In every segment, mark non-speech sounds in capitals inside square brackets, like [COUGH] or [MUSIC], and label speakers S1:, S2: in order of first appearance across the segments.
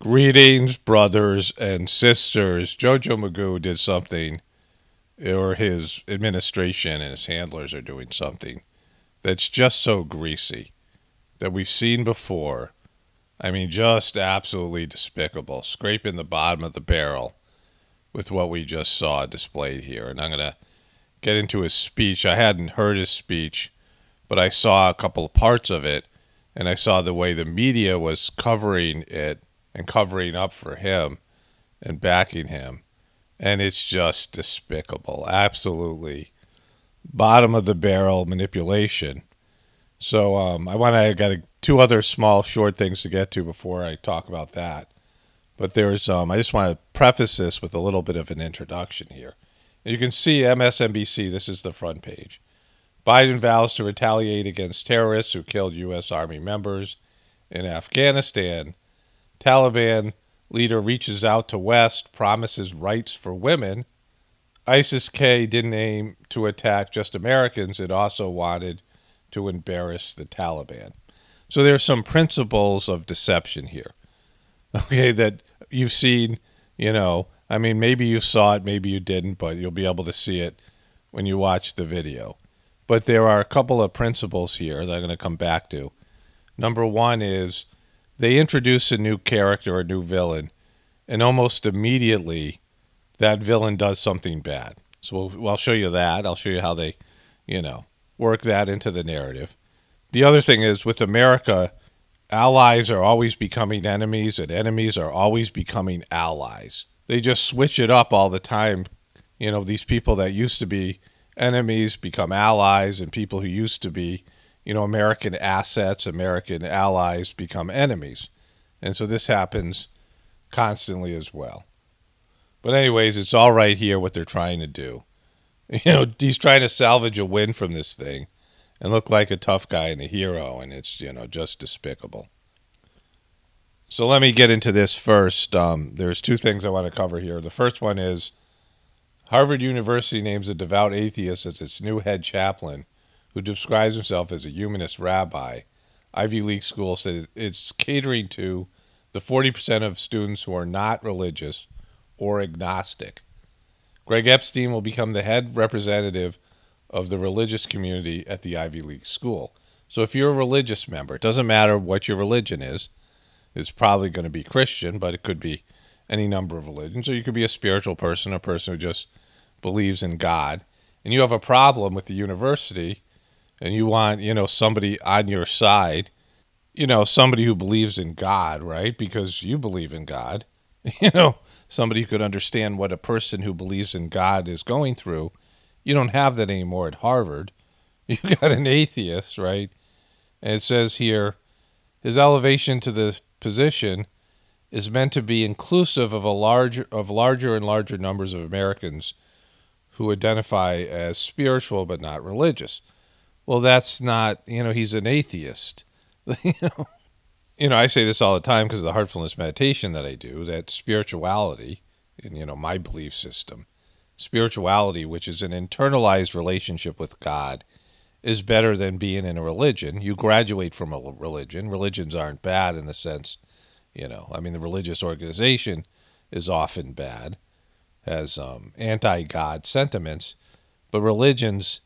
S1: Greetings, brothers and sisters. Jojo Magoo did something, or his administration and his handlers are doing something that's just so greasy that we've seen before. I mean, just absolutely despicable. Scraping the bottom of the barrel with what we just saw displayed here. And I'm going to get into his speech. I hadn't heard his speech, but I saw a couple of parts of it, and I saw the way the media was covering it and covering up for him and backing him. And it's just despicable. Absolutely bottom of the barrel manipulation. So um, I want to got two other small short things to get to before I talk about that. But there's um, I just want to preface this with a little bit of an introduction here. You can see MSNBC. This is the front page. Biden vows to retaliate against terrorists who killed U.S. Army members in Afghanistan Taliban leader reaches out to West, promises rights for women. ISIS K didn't aim to attack just Americans, it also wanted to embarrass the Taliban. So there's some principles of deception here. [LAUGHS] Okay, that you've seen, you know, I mean, maybe you saw it, maybe you didn't, but you'll be able to see it when you watch the video. But there are a couple of principles here that I'm going to come back to. Number one is they introduce a new character, a new villain, and almost immediately that villain does something bad. So we'll, I'll show you that. I'll show you how they, you know, work that into the narrative. The other thing is with America, allies are always becoming enemies, and enemies are always becoming allies. They just switch it up all the time. You know, these people that used to be enemies become allies, and people who used to be you know, American assets, American allies become enemies. And so this happens constantly as well. But anyways, it's all right here what they're trying to do. [LAUGHS] You know, he's trying to salvage a win from this thing and look like a tough guy and a hero, and it's, you know, just despicable. So let me get into this first. Um, there's two things I want to cover here. The first one is Harvard University names a devout atheist as its new head chaplain who describes himself as a humanist rabbi. Ivy League school says it's catering to the 40% of students who are not religious or agnostic. Greg Epstein will become the head representative of the religious community at the Ivy League school. So if you're a religious member, it doesn't matter what your religion is. It's probably going to be Christian, but it could be any number of religions. Or you could be a spiritual person, a person who just believes in God. And you have a problem with the university and you want, you know, somebody on your side, you know, somebody who believes in God, right? Because you believe in God, [LAUGHS] you know, somebody who could understand what a person who believes in God is going through. You don't have that anymore at Harvard. [LAUGHS] You got an atheist, right? And it says here, his elevation to this position is meant to be inclusive of a larger of larger and larger numbers of Americans who identify as spiritual but not religious well, that's not, you know, he's an atheist. [LAUGHS] you, know? you know, I say this all the time because of the heartfulness meditation that I do, that spirituality, in, you know, my belief system, spirituality, which is an internalized relationship with God, is better than being in a religion. You graduate from a religion. Religions aren't bad in the sense, you know, I mean, the religious organization is often bad, has um, anti God sentiments, but religions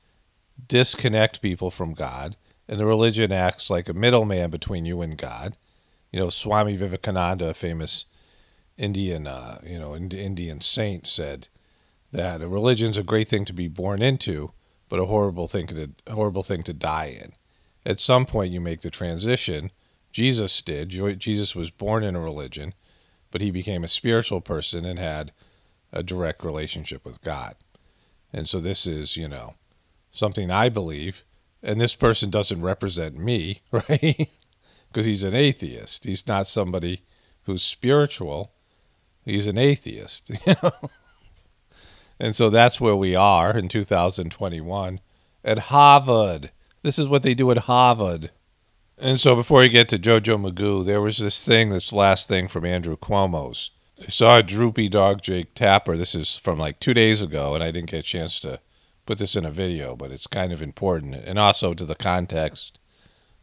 S1: disconnect people from God, and the religion acts like a middleman between you and God. You know, Swami Vivekananda, a famous Indian, uh, you know, Indian saint, said that a religion's a great thing to be born into, but a horrible thing to horrible thing to die in. At some point, you make the transition. Jesus did. Jesus was born in a religion, but he became a spiritual person and had a direct relationship with God. And so this is, you know, something I believe, and this person doesn't represent me, [LAUGHS] right? Because he's an atheist. He's not somebody who's spiritual. He's an atheist, [LAUGHS] you know. and so that's where we are in 2021 at Harvard. This is what they do at Harvard. And so before we get to Jojo Magoo, there was this thing, this last thing from Andrew Cuomo's. I saw a droopy dog, Jake Tapper. This is from like two days ago, and I didn't get a chance to put this in a video, but it's kind of important, and also to the context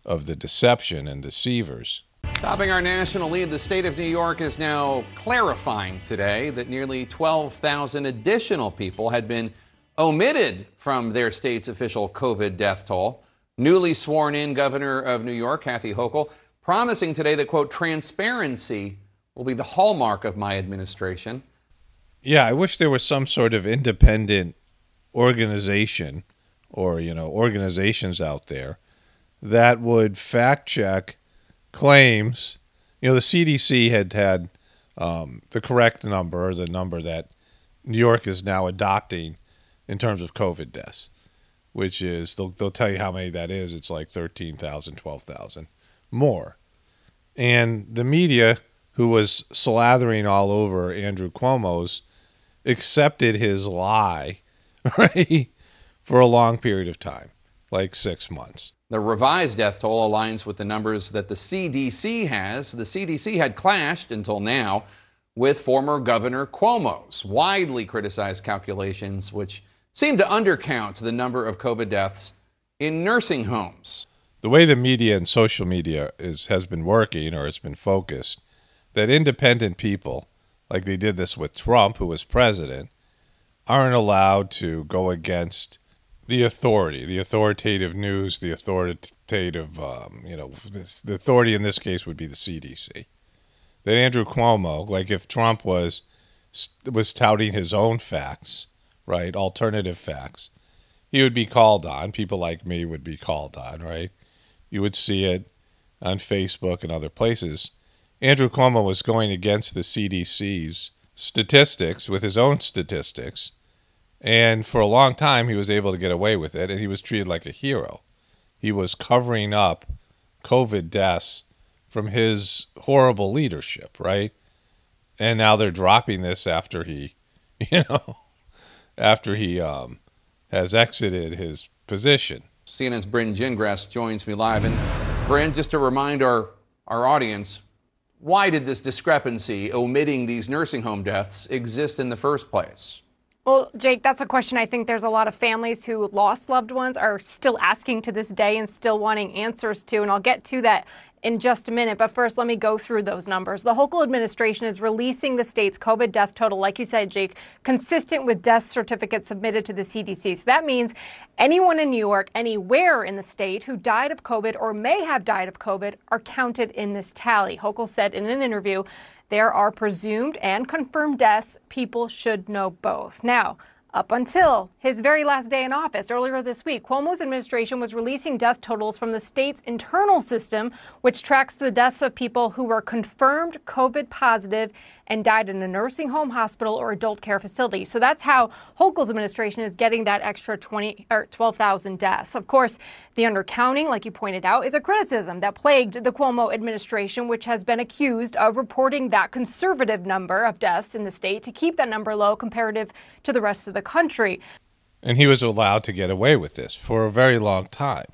S1: of the deception and deceivers.
S2: Topping our national lead, the state of New York is now clarifying today that nearly 12,000 additional people had been omitted from their state's official COVID death toll. Newly sworn in governor of New York, Kathy Hochul, promising today that, quote, transparency will be the hallmark of my administration.
S1: Yeah, I wish there was some sort of independent organization or, you know, organizations out there that would fact check claims. You know, the CDC had had um, the correct number, the number that New York is now adopting in terms of COVID deaths, which is, they'll, they'll tell you how many that is. It's like 13,000, 12,000 more. And the media, who was slathering all over Andrew Cuomo's, accepted his lie, right, for a long period of time, like six months.
S2: The revised death toll aligns with the numbers that the CDC has. The CDC had clashed until now with former Governor Cuomo's widely criticized calculations, which seem to undercount the number of COVID deaths in nursing homes.
S1: The way the media and social media is, has been working or has been focused, that independent people, like they did this with Trump, who was president, aren't allowed to go against the authority, the authoritative news, the authoritative, um, you know, this, the authority in this case would be the CDC. That Andrew Cuomo, like if Trump was was touting his own facts, right, alternative facts, he would be called on. People like me would be called on, right? You would see it on Facebook and other places. Andrew Cuomo was going against the CDC's statistics with his own statistics and for a long time, he was able to get away with it, and he was treated like a hero. He was covering up COVID deaths from his horrible leadership, right? And now they're dropping this after he, [LAUGHS] you know, after he um, has exited his position.
S2: CNN's Brynn Gingras joins me live. And Brynn, just to remind our, our audience, why did this discrepancy, omitting these nursing home deaths, exist in the first place?
S3: Well, Jake, that's a question I think there's a lot of families who lost loved ones are still asking to this day and still wanting answers to. And I'll get to that in just a minute. But first, let me go through those numbers. The Hochul administration is releasing the state's COVID death total, like you said, Jake, consistent with death certificates submitted to the CDC. So that means anyone in New York, anywhere in the state who died of COVID or may have died of COVID are counted in this tally. Hochul said in an interview there are presumed and confirmed deaths. People should know both. Now, up until his very last day in office earlier this week, Cuomo's administration was releasing death totals from the state's internal system, which tracks the deaths of people who were confirmed COVID positive and died in a nursing home, hospital, or adult care facility. So that's how Hochul's administration is getting that extra 20 or 12,000 deaths. Of course, the undercounting, like you pointed out, is a criticism that plagued the Cuomo administration, which has been accused of reporting that conservative number of deaths in the state to keep that number low comparative to the rest of the country.
S1: And he was allowed to get away with this for a very long time.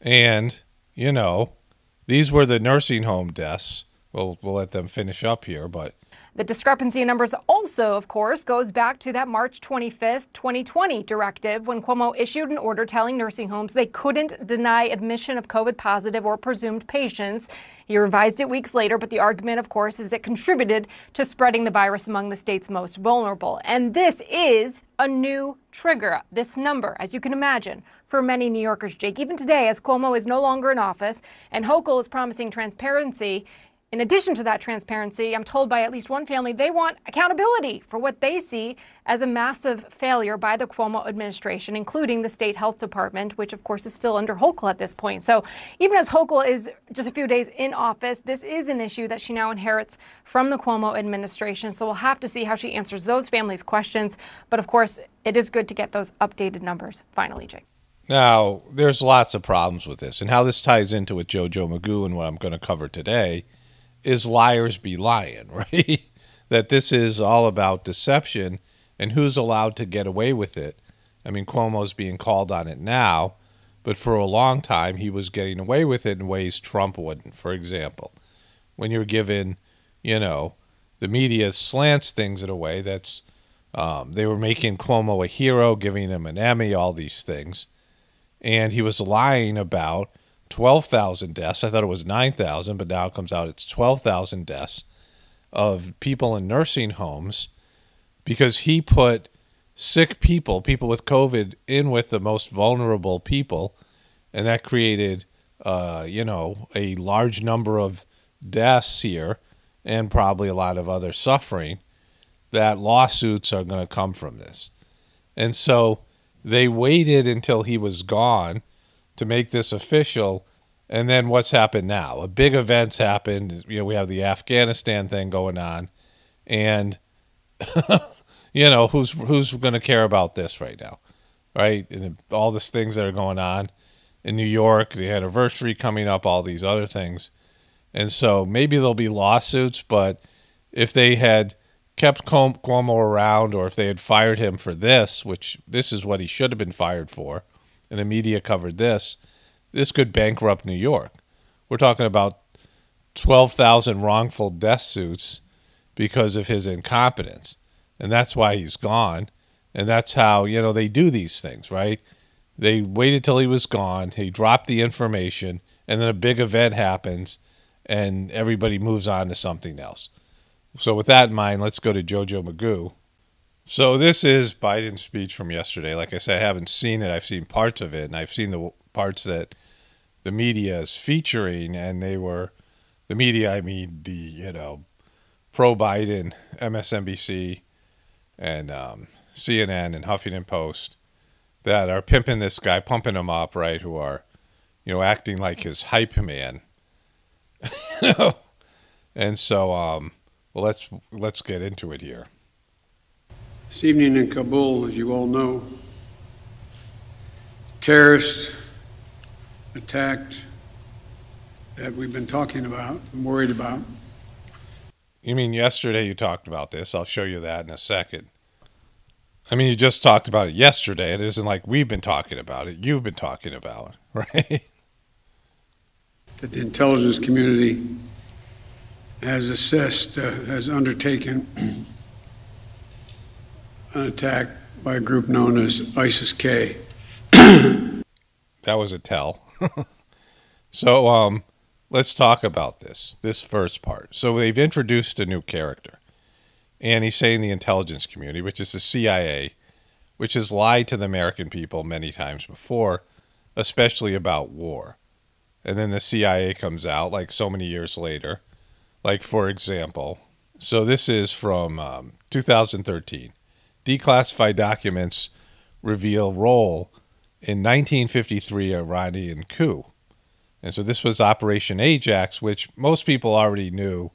S1: And, you know, these were the nursing home deaths. We'll, we'll let them finish up here, but
S3: the discrepancy in numbers also, of course, goes back to that March 25th, 2020 directive when Cuomo issued an order telling nursing homes they couldn't deny admission of COVID positive or presumed patients. He revised it weeks later, but the argument, of course, is it contributed to spreading the virus among the state's most vulnerable. And this is a new trigger, this number, as you can imagine, for many New Yorkers, Jake. Even today, as Cuomo is no longer in office and Hochul is promising transparency, in addition to that transparency, I'm told by at least one family they want accountability for what they see as a massive failure by the Cuomo administration, including the state health department, which of course is still under Hochul at this point. So even as Hochul is just a few days in office, this is an issue that she now inherits from the Cuomo administration. So we'll have to see how she answers those families' questions. But of course, it is good to get those updated numbers finally, Jake.
S1: Now, there's lots of problems with this, and how this ties into with JoJo Magoo and what I'm going to cover today is liars be lying, [LAUGHS] right? that this is all about deception and who's allowed to get away with it. I mean, Cuomo's being called on it now, but for a long time he was getting away with it in ways Trump wouldn't. For example, when you're given, you know, the media slants things in a way that's um, they were making Cuomo a hero, giving him an Emmy, all these things, and he was lying about 12,000 deaths. I thought it was 9,000, but now it comes out it's 12,000 deaths of people in nursing homes because he put sick people, people with COVID, in with the most vulnerable people, and that created, uh, you know, a large number of deaths here and probably a lot of other suffering. That lawsuits are going to come from this, and so they waited until he was gone to make this official. And then what's happened now? A big event's happened. You know, we have the Afghanistan thing going on, and [LAUGHS] you know who's who's going to care about this right now, right? And all these things that are going on in New York, the anniversary coming up, all these other things, and so maybe there'll be lawsuits. But if they had kept Cuomo around, or if they had fired him for this, which this is what he should have been fired for, and the media covered this, this could bankrupt New York. We're talking about 12,000 wrongful death suits because of his incompetence and that's why he's gone. And that's how, you know, they do these things, right? They waited till he was gone, he dropped the information, and then a big event happens and everybody moves on to something else. So with that in mind, let's go to Jojo Magoo. So this is Biden's speech from yesterday. Like I said, I haven't seen it. I've seen parts of it, and I've seen the parts that the media is featuring, and they were the media. I mean, the you know, pro Biden, MSNBC, and um, CNN and Huffington Post that are pimping this guy, pumping him up, right? Who are, you know, acting like his hype man. [LAUGHS] and so, um, well, let's let's get into it here.
S4: This evening in Kabul, as you all know, terrorists attacked that we've been talking about and worried about
S1: you mean yesterday you talked about this? I'll show you that in a second. I mean, you just talked about it yesterday. It isn't like we've been talking about it. You've been talking about it, [LAUGHS] right?
S4: That the intelligence community has assessed, uh, has undertaken an attack by a group known as ISIS K. [CLEARS THROAT]
S1: that was a tell. [LAUGHS] so, um, let's talk about this, this first part. So they've introduced a new character, and he's saying the intelligence community, which is the CIA, which has lied to the American people many times before, especially about war. And then the CIA comes out like so many years later. Like, for example, so this is from um, 2013. Declassified documents reveal role in 1953 Iranian coup. And so this was Operation Ajax, which most people already knew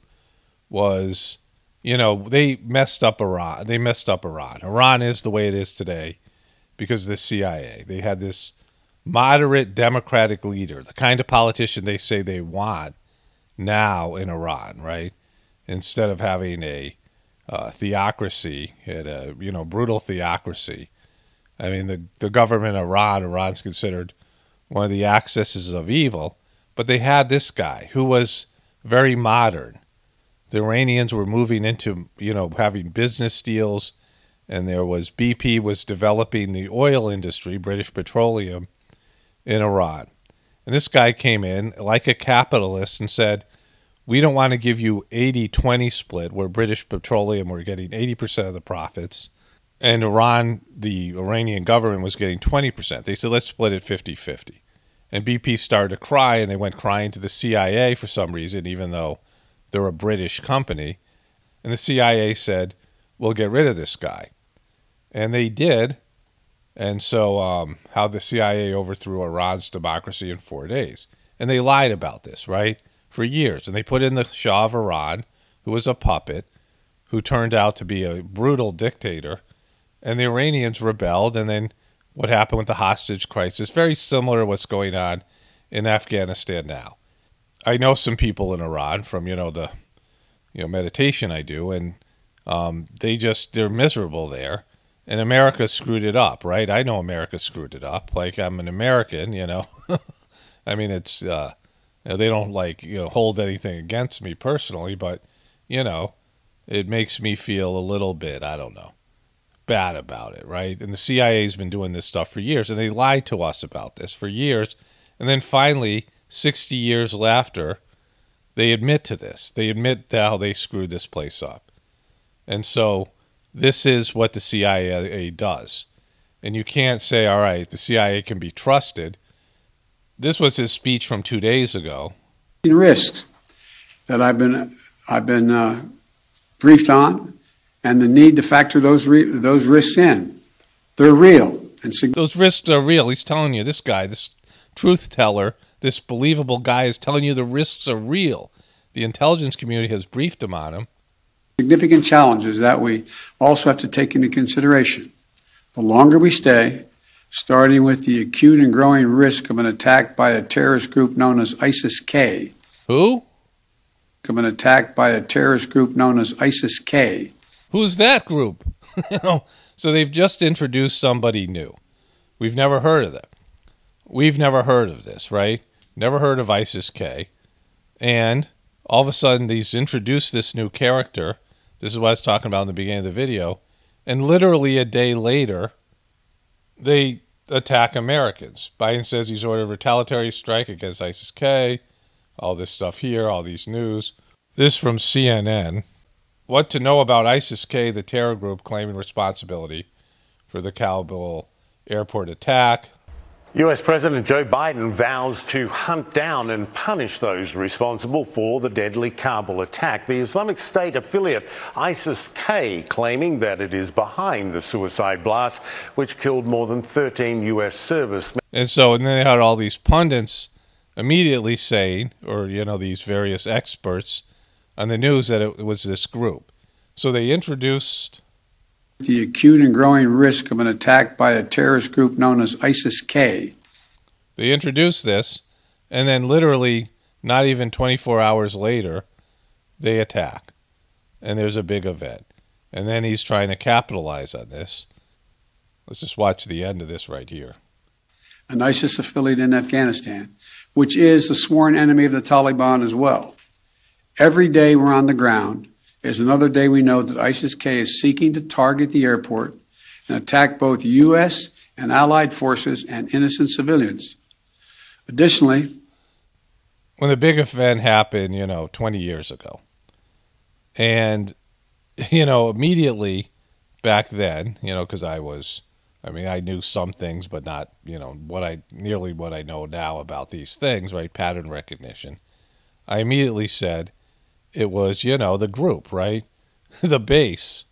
S1: was, you know, they messed up Iran. They messed up Iran. Iran is the way it is today because of the CIA. They had this moderate democratic leader, the kind of politician they say they want now in Iran, right? Instead of having a uh, theocracy, a you know brutal theocracy. I mean, the the government of Iran, Iran's considered one of the axes of evil, but they had this guy who was very modern. The Iranians were moving into, you know, having business deals, and there was BP was developing the oil industry, British Petroleum, in Iran. And this guy came in like a capitalist and said, We don't want to give you 80 20 split where British Petroleum were getting 80% of the profits and Iran, the Iranian government, was getting 20%. They said, Let's split it 50 50. And BP started to cry, and they went crying to the CIA for some reason, even though they're a British company. And the CIA said, We'll get rid of this guy. And they did. And so, um, how the CIA overthrew Iran's democracy in four days. And they lied about this, right? For years. And they put in the Shah of Iran, who was a puppet, who turned out to be a brutal dictator. And the Iranians rebelled, and then what happened with the hostage crisis. Very similar to what's going on in Afghanistan now. I know some people in Iran from you know the you know meditation I do, and um, they just they're miserable there. And America screwed it up, right? I know America screwed it up. Like I'm an American, you know. [LAUGHS] I mean, it's uh, they don't like you know hold anything against me personally, but you know, it makes me feel a little bit. I don't know bad about it, right? And the CIA's been doing this stuff for years, and they lied to us about this for years. And then finally, 60 years after, they admit to this. They admit how they screwed this place up. And so this is what the CIA does. And you can't say, all right, the CIA can be trusted. This was his speech from two days ago.
S4: Risks that I've been, I've been uh, briefed on and the need to factor those, those risks in. They're real.
S1: And those risks are real. He's telling you, this guy, this truth teller, this believable guy is telling you the risks are real. The intelligence community has briefed him on them.
S4: Significant challenges that we also have to take into consideration. The longer we stay, starting with the acute and growing risk of an attack by a terrorist group known as ISIS K.
S1: Who?
S4: Of an attack by a terrorist group known as ISIS K.
S1: Who's that group? [LAUGHS] you know, so they've just introduced somebody new. We've never heard of them. We've never heard of this, right? Never heard of ISIS K. And all of a sudden, these introduced this new character. This is what I was talking about in the beginning of the video. And literally a day later, they attack Americans. Biden says he's ordered a retaliatory strike against ISIS K. All this stuff here, all these news. This from CNN. What to know about ISIS K, the terror group claiming responsibility for the Kabul airport attack.
S5: US President Joe Biden vows to hunt down and punish those responsible for the deadly Kabul attack. The Islamic State affiliate ISIS K claiming that it is behind the suicide blast, which killed more than 13 US servicemen.
S1: And so, and then they had all these pundits immediately saying, or, you know, these various experts on the news that it was this group. So they introduced
S4: the acute and growing risk of an attack by a terrorist group known as ISIS K.
S1: They introduced this, and then literally not even 24 hours later, they attack. And there's a big event. And then he's trying to capitalize on this. Let's just watch the end of this right here.
S4: An ISIS affiliate in Afghanistan, which is a sworn enemy of the Taliban as well. Every day we're on the ground is another day we know that ISIS K is seeking to target the airport and attack both U.S. and allied forces and innocent civilians. Additionally,
S1: when the big event happened, you know, 20 years ago, and, you know, immediately back then, you know, because I was, I mean, I knew some things, but not, you know, what I, nearly what I know now about these things, right? Pattern recognition. I immediately said, it was, you know, the group, right? [LAUGHS] the base,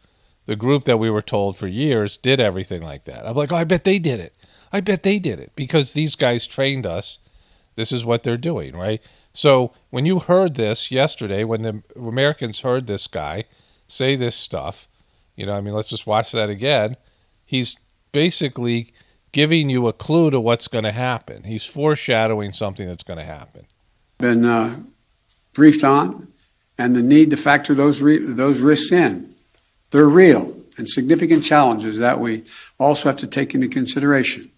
S1: the group that we were told for years did everything like that. I'm like, oh, I bet they did it. I bet they did it because these guys trained us. This is what they're doing, right? So when you heard this yesterday, when the Americans heard this guy say this stuff, you know, I mean, let's just watch that again. He's basically giving you a clue to what's going to happen. He's foreshadowing something that's going to happen.
S4: Been uh, briefed on and the need to factor those, re- those risks in. They're real and significant challenges that we also have to take into consideration.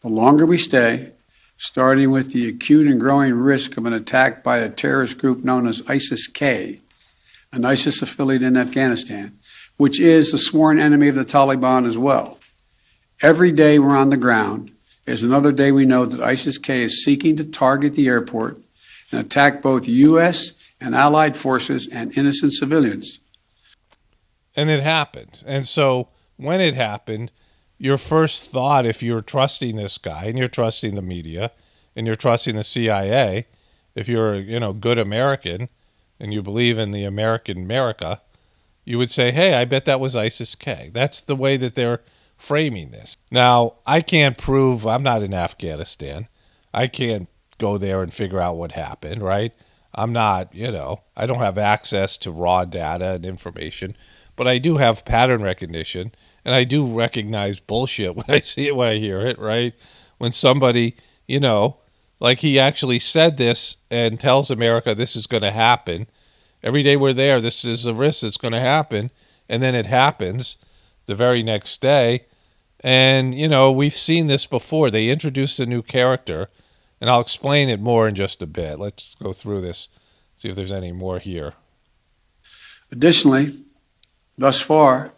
S4: The longer we stay, starting with the acute and growing risk of an attack by a terrorist group known as ISIS K, an ISIS affiliate in Afghanistan, which is a sworn enemy of the Taliban as well. Every day we're on the ground is another day we know that ISIS K is seeking to target the airport and attack both U.S and Allied forces and innocent civilians.
S1: And it happened. And so when it happened, your first thought, if you're trusting this guy and you're trusting the media and you're trusting the CIA, if you're a you know good American and you believe in the American America, you would say, "Hey, I bet that was ISIS K." That's the way that they're framing this. Now, I can't prove I'm not in Afghanistan. I can't go there and figure out what happened, right? I'm not, you know, I don't have access to raw data and information, but I do have pattern recognition and I do recognize bullshit [LAUGHS] when I see it, when I hear it, right? When somebody, you know, like he actually said this and tells America this is going to happen. Every day we're there, this is a risk that's going to happen. And then it happens the very next day. And, you know, we've seen this before. They introduced a new character and I'll explain it more in just a bit. Let's go through this, see if there's any more here.
S4: Additionally, thus far,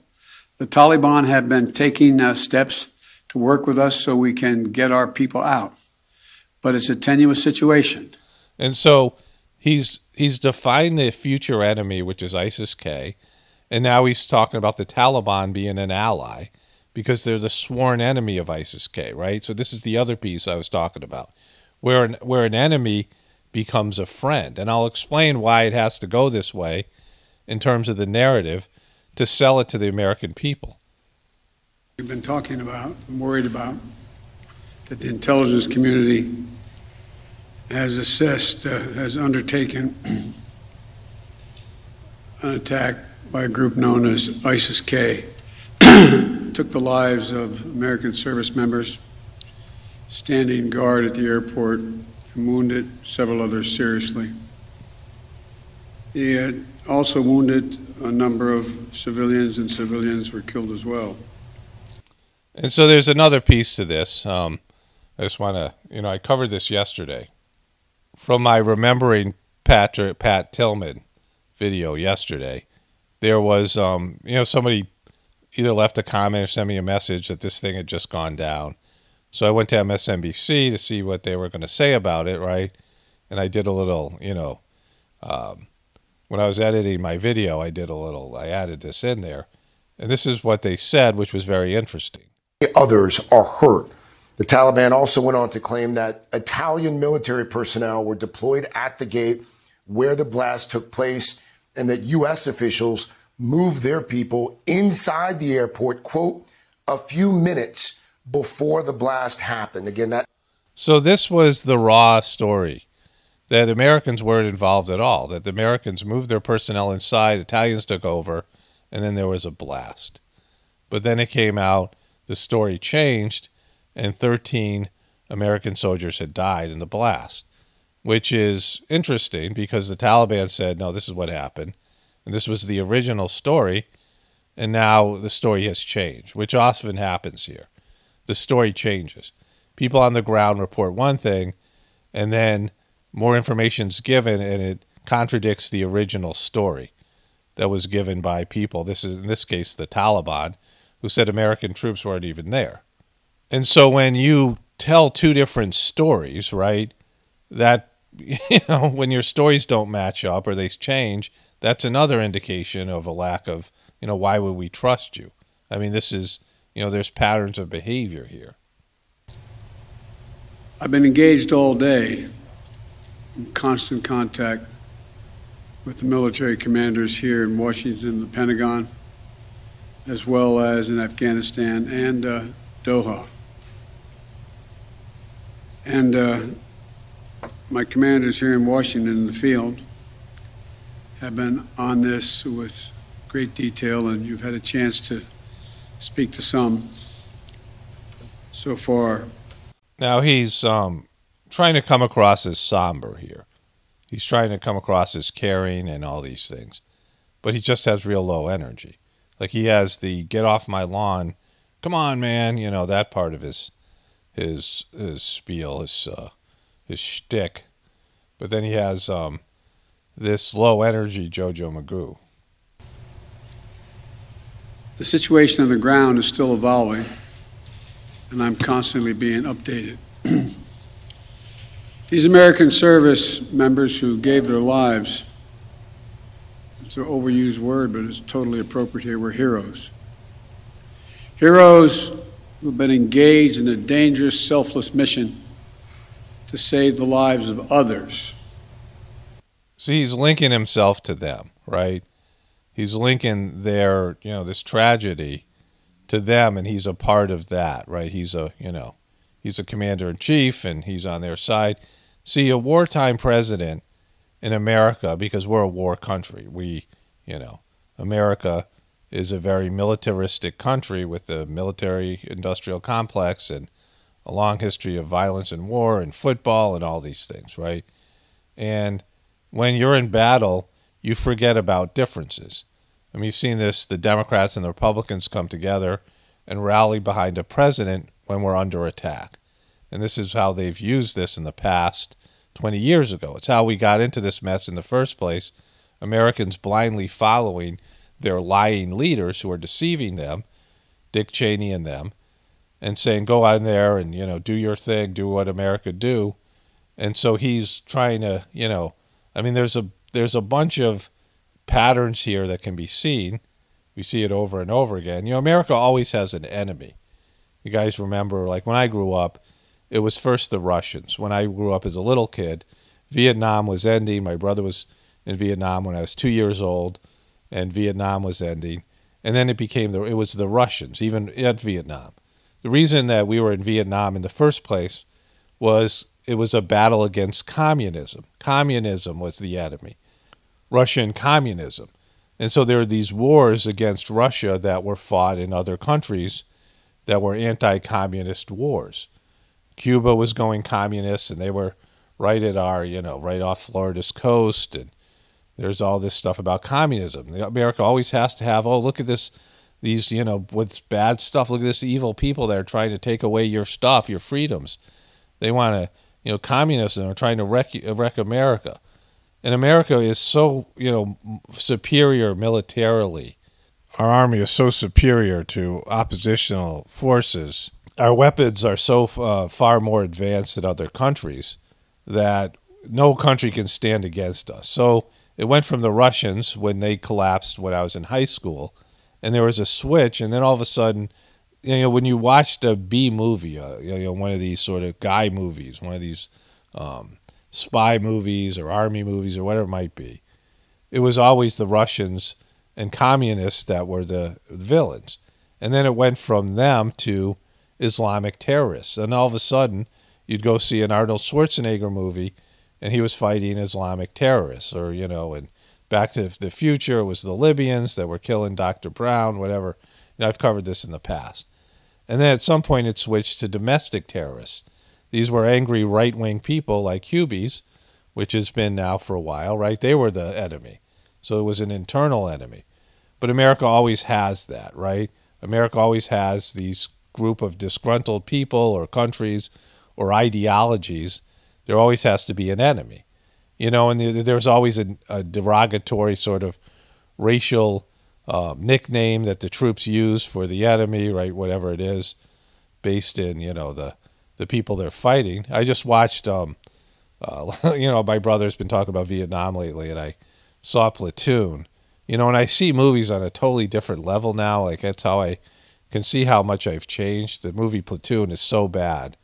S4: the Taliban have been taking uh, steps to work with us so we can get our people out. but it's a tenuous situation.
S1: And so he's he's defined the future enemy, which is ISIS K, and now he's talking about the Taliban being an ally because they're the sworn enemy of ISIS K, right? So this is the other piece I was talking about, where an, where an enemy becomes a friend, and I'll explain why it has to go this way in terms of the narrative to sell it to the American people.
S4: We've been talking about, worried about, that the intelligence community has assessed, uh, has undertaken [CLEARS THROAT] an attack by a group known as ISIS K. [CLEARS THROAT] Took the lives of American service members standing guard at the airport and wounded several others seriously. He had also wounded a number of civilians, and civilians were killed as well.
S1: And so there's another piece to this. Um, I just want to, you know, I covered this yesterday from my remembering Patrick Pat Tillman video yesterday. There was, um, you know, somebody either left a comment or sent me a message that this thing had just gone down. So I went to MSNBC to see what they were going to say about it, right? And I did a little, you know, um, when I was editing my video, I did a little, I added this in there. And this is what they said, which was very interesting.
S6: Others are hurt. The Taliban also went on to claim that Italian military personnel were deployed at the gate where the blast took place and that U.S. officials moved their people inside the airport, quote, a few minutes before the blast happened. Again, that.
S1: So this was the raw story that Americans weren't involved at all, that the Americans moved their personnel inside, Italians took over, and then there was a blast. But then it came out, the story changed, and 13 American soldiers had died in the blast, which is interesting because the Taliban said, no, this is what happened. And this was the original story. And now the story has changed, which often happens here. The story changes. People on the ground report one thing, and then more information is given, and it contradicts the original story that was given by people. This is, in this case, the Taliban, who said American troops weren't even there. And so when you tell two different stories, right, that, [LAUGHS] you know, when your stories don't match up or they change, that's another indication of a lack of, you know, why would we trust you? I mean, this is, you know, there's patterns of behavior here.
S4: I've been engaged all day in constant contact with the military commanders here in Washington, the Pentagon, as well as in Afghanistan and uh, Doha. And uh, my commanders here in Washington in the field have been on this with great detail, and you've had a chance to speak to some so far.
S1: Now he's um, trying to come across as somber here. He's trying to come across as caring and all these things, but he just has real low energy. Like he has the "get off my lawn," come on, man, you know that part of his his his spiel, his uh, his shtick. But then he has um, this low energy Jojo Magoo.
S4: The situation on the ground is still evolving, and I'm constantly being updated. [CLEARS THROAT] These American service members who gave their lives, it's an overused word, but it's totally appropriate here, were heroes. Heroes who've been engaged in a dangerous, selfless mission to save the lives of others.
S1: See, he's linking himself to them, right? He's linking their, you know, this tragedy to them, and he's a part of that, right? He's a, you know, he's a commander in chief, and he's on their side. See, a wartime president in America, because we're a war country, we, you know, America is a very militaristic country with a military industrial complex and a long history of violence and war and football and all these things, right? And when you're in battle, you forget about differences. I mean, you've seen this the Democrats and the Republicans come together and rally behind a president when we're under attack. And this is how they've used this in the past 20 years ago. It's how we got into this mess in the first place. Americans blindly following their lying leaders who are deceiving them, Dick Cheney and them, and saying, go on there and, you know, do your thing, do what America do. and so he's trying to, you know, I mean, there's a there's a bunch of patterns here that can be seen. We see it over and over again. You know, America always has an enemy. You guys remember, like when I grew up, it was first the Russians. When I grew up as a little kid, Vietnam was ending. My brother was in Vietnam when I was two years old, and Vietnam was ending. And then it became the it was the Russians, even at Vietnam. The reason that we were in Vietnam in the first place was it was a battle against communism. Communism was the enemy, Russian communism. And so there were these wars against Russia that were fought in other countries that were anti communist wars. Cuba was going communist, and they were right at our, you know, right off Florida's coast. And there's all this stuff about communism. America always has to have, oh, look at this, these, you know, what's bad stuff. Look at this evil people that are trying to take away your stuff, your freedoms. They want to you know, communists are trying to wreck, wreck America. And America is so, you know, superior militarily. Our army is so superior to oppositional forces. Our weapons are so uh, far more advanced than other countries that no country can stand against us. So it went from the Russians when they collapsed when I was in high school, and there was a switch, and then all of a sudden you know when you watched a B movie, uh, you know one of these sort of guy movies, one of these um, spy movies or army movies or whatever it might be, it was always the Russians and communists that were the villains, and then it went from them to Islamic terrorists, and all of a sudden you'd go see an Arnold Schwarzenegger movie, and he was fighting Islamic terrorists, or you know, and Back to the Future was the Libyans that were killing Dr. Brown, whatever. You know, I've covered this in the past. And then at some point it switched to domestic terrorists. These were angry right wing people like Cubies, which has been now for a while, right? They were the enemy. So it was an internal enemy. But America always has that, right? America always has these group of disgruntled people or countries or ideologies. There always has to be an enemy. You know, and there's always a, a derogatory sort of racial uh, nickname that the troops use for the enemy, right? Whatever it is, based in you know the the people they're fighting. I just watched, um, uh, [LAUGHS] you know, my brother's been talking about Vietnam lately, and I saw Platoon. You know, and I see movies on a totally different level now. Like that's how I can see how much I've changed. The movie Platoon is so bad.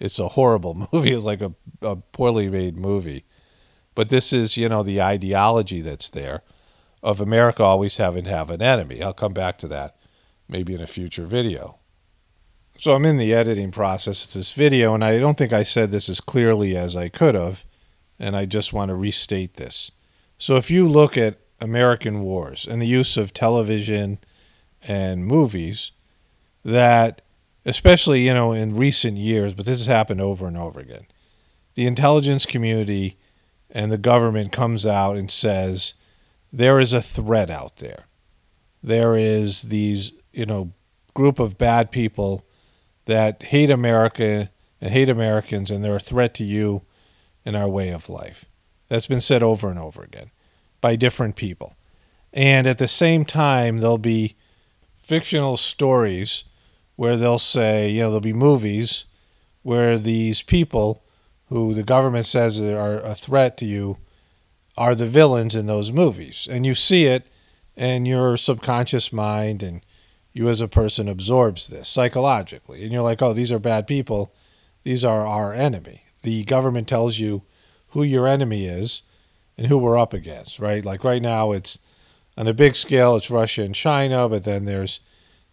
S1: It's a horrible [LAUGHS] movie. It's like a, a poorly made movie. But this is, you know, the ideology that's there of America always having to have an enemy. I'll come back to that maybe in a future video. So I'm in the editing process. It's this video, and I don't think I said this as clearly as I could have, and I just want to restate this. So if you look at American wars and the use of television and movies, that especially you know in recent years, but this has happened over and over again, the intelligence community and the government comes out and says there is a threat out there. There is these, you know, group of bad people that hate America and hate Americans, and they're a threat to you and our way of life. That's been said over and over again by different people. And at the same time, there'll be fictional stories where they'll say, you know, there'll be movies where these people who the government says are a threat to you are the villains in those movies. And you see it, and your subconscious mind and you as a person absorbs this psychologically. And you're like, oh, these are bad people. These are our enemy. The government tells you who your enemy is and who we're up against, right? Like right now, it's on a big scale, it's Russia and China, but then there's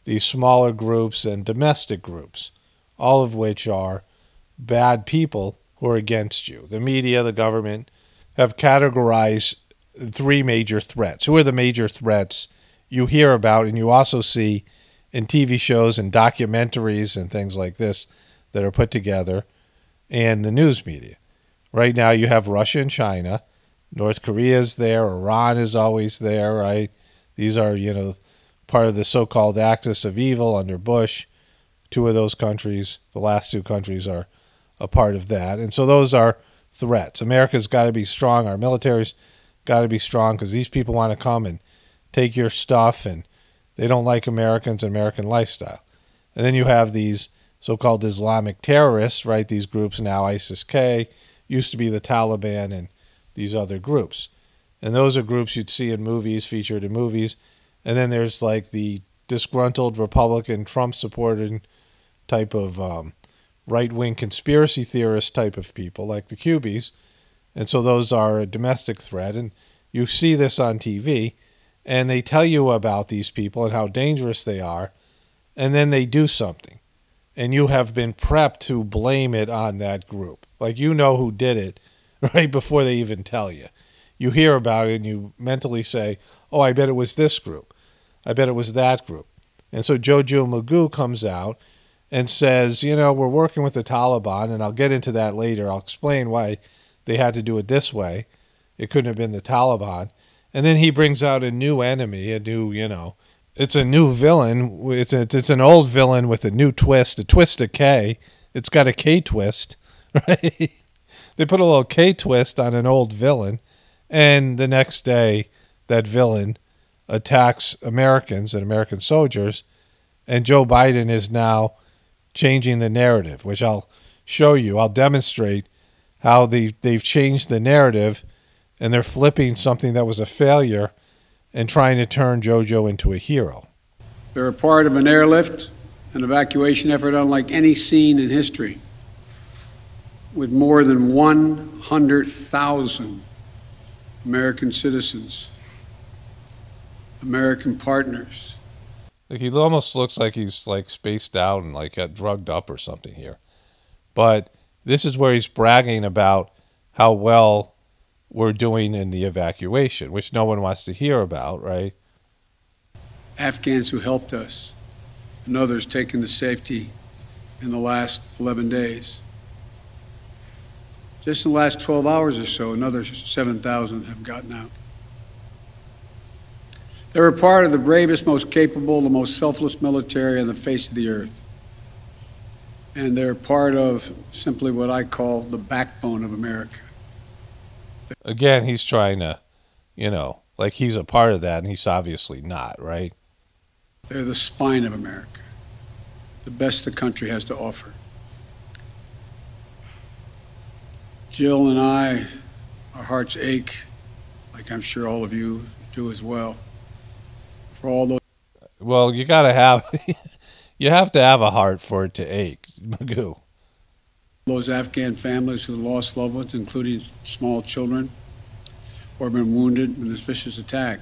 S1: these smaller groups and domestic groups, all of which are bad people who are against you. The media, the government, have categorized three major threats. Who are the major threats you hear about and you also see in TV shows and documentaries and things like this that are put together and the news media? Right now, you have Russia and China. North Korea is there. Iran is always there, right? These are, you know, part of the so called axis of evil under Bush. Two of those countries, the last two countries, are a part of that. And so those are threats. America's got to be strong. Our military's got to be strong because these people want to come and take your stuff and they don't like Americans and American lifestyle. And then you have these so called Islamic terrorists, right? These groups now, ISIS K, used to be the Taliban and these other groups. And those are groups you'd see in movies, featured in movies. And then there's like the disgruntled Republican, Trump supporting type of um, right wing conspiracy theorist type of people, like the Cubies. And so those are a domestic threat. And you see this on TV, and they tell you about these people and how dangerous they are, and then they do something. And you have been prepped to blame it on that group. Like you know who did it [LAUGHS] right before they even tell you. You hear about it and you mentally say, oh, I bet it was this group. I bet it was that group. And so Jojo Magoo comes out and says, you know, we're working with the Taliban, and I'll get into that later. I'll explain why they had to do it this way. It couldn't have been the Taliban. And then he brings out a new enemy, a new, you know, it's a new villain. It's a, it's an old villain with a new twist, a twist of K. It's got a K twist, [LAUGHS] right? they put a little K twist on an old villain, and the next day, that villain attacks Americans and American soldiers, and Joe Biden is now changing the narrative, which I'll show you. I'll demonstrate how they they've changed the narrative, and they're flipping something that was a failure, and trying to turn JoJo into a hero.
S4: They're a part of an airlift, an evacuation effort unlike any seen in history, with more than 100,000 American citizens, American partners.
S1: Like he almost looks like he's like spaced out and like got drugged up or something here. But this is where he's bragging about how well we're doing in the evacuation, which no one wants to hear about, right?
S4: Afghans who helped us and others taken to safety in the last 11 days. Just in the last 12 hours or so, another 7,000 have gotten out. They're a part of the bravest, most capable, the most selfless military on the face of the earth. And they're part of simply what I call the backbone of America.
S1: Again, he's trying to, you know, like he's a part of that, and he's obviously not, right?
S4: They're the spine of America, the best the country has to offer. Jill and I, our hearts ache, like I'm sure all of you do as well, for all those.
S1: Well, you got to have, [LAUGHS] you have to have a heart for it to ache, Magoo.
S4: Those Afghan families who lost loved ones, including small children, or been wounded in this vicious attack.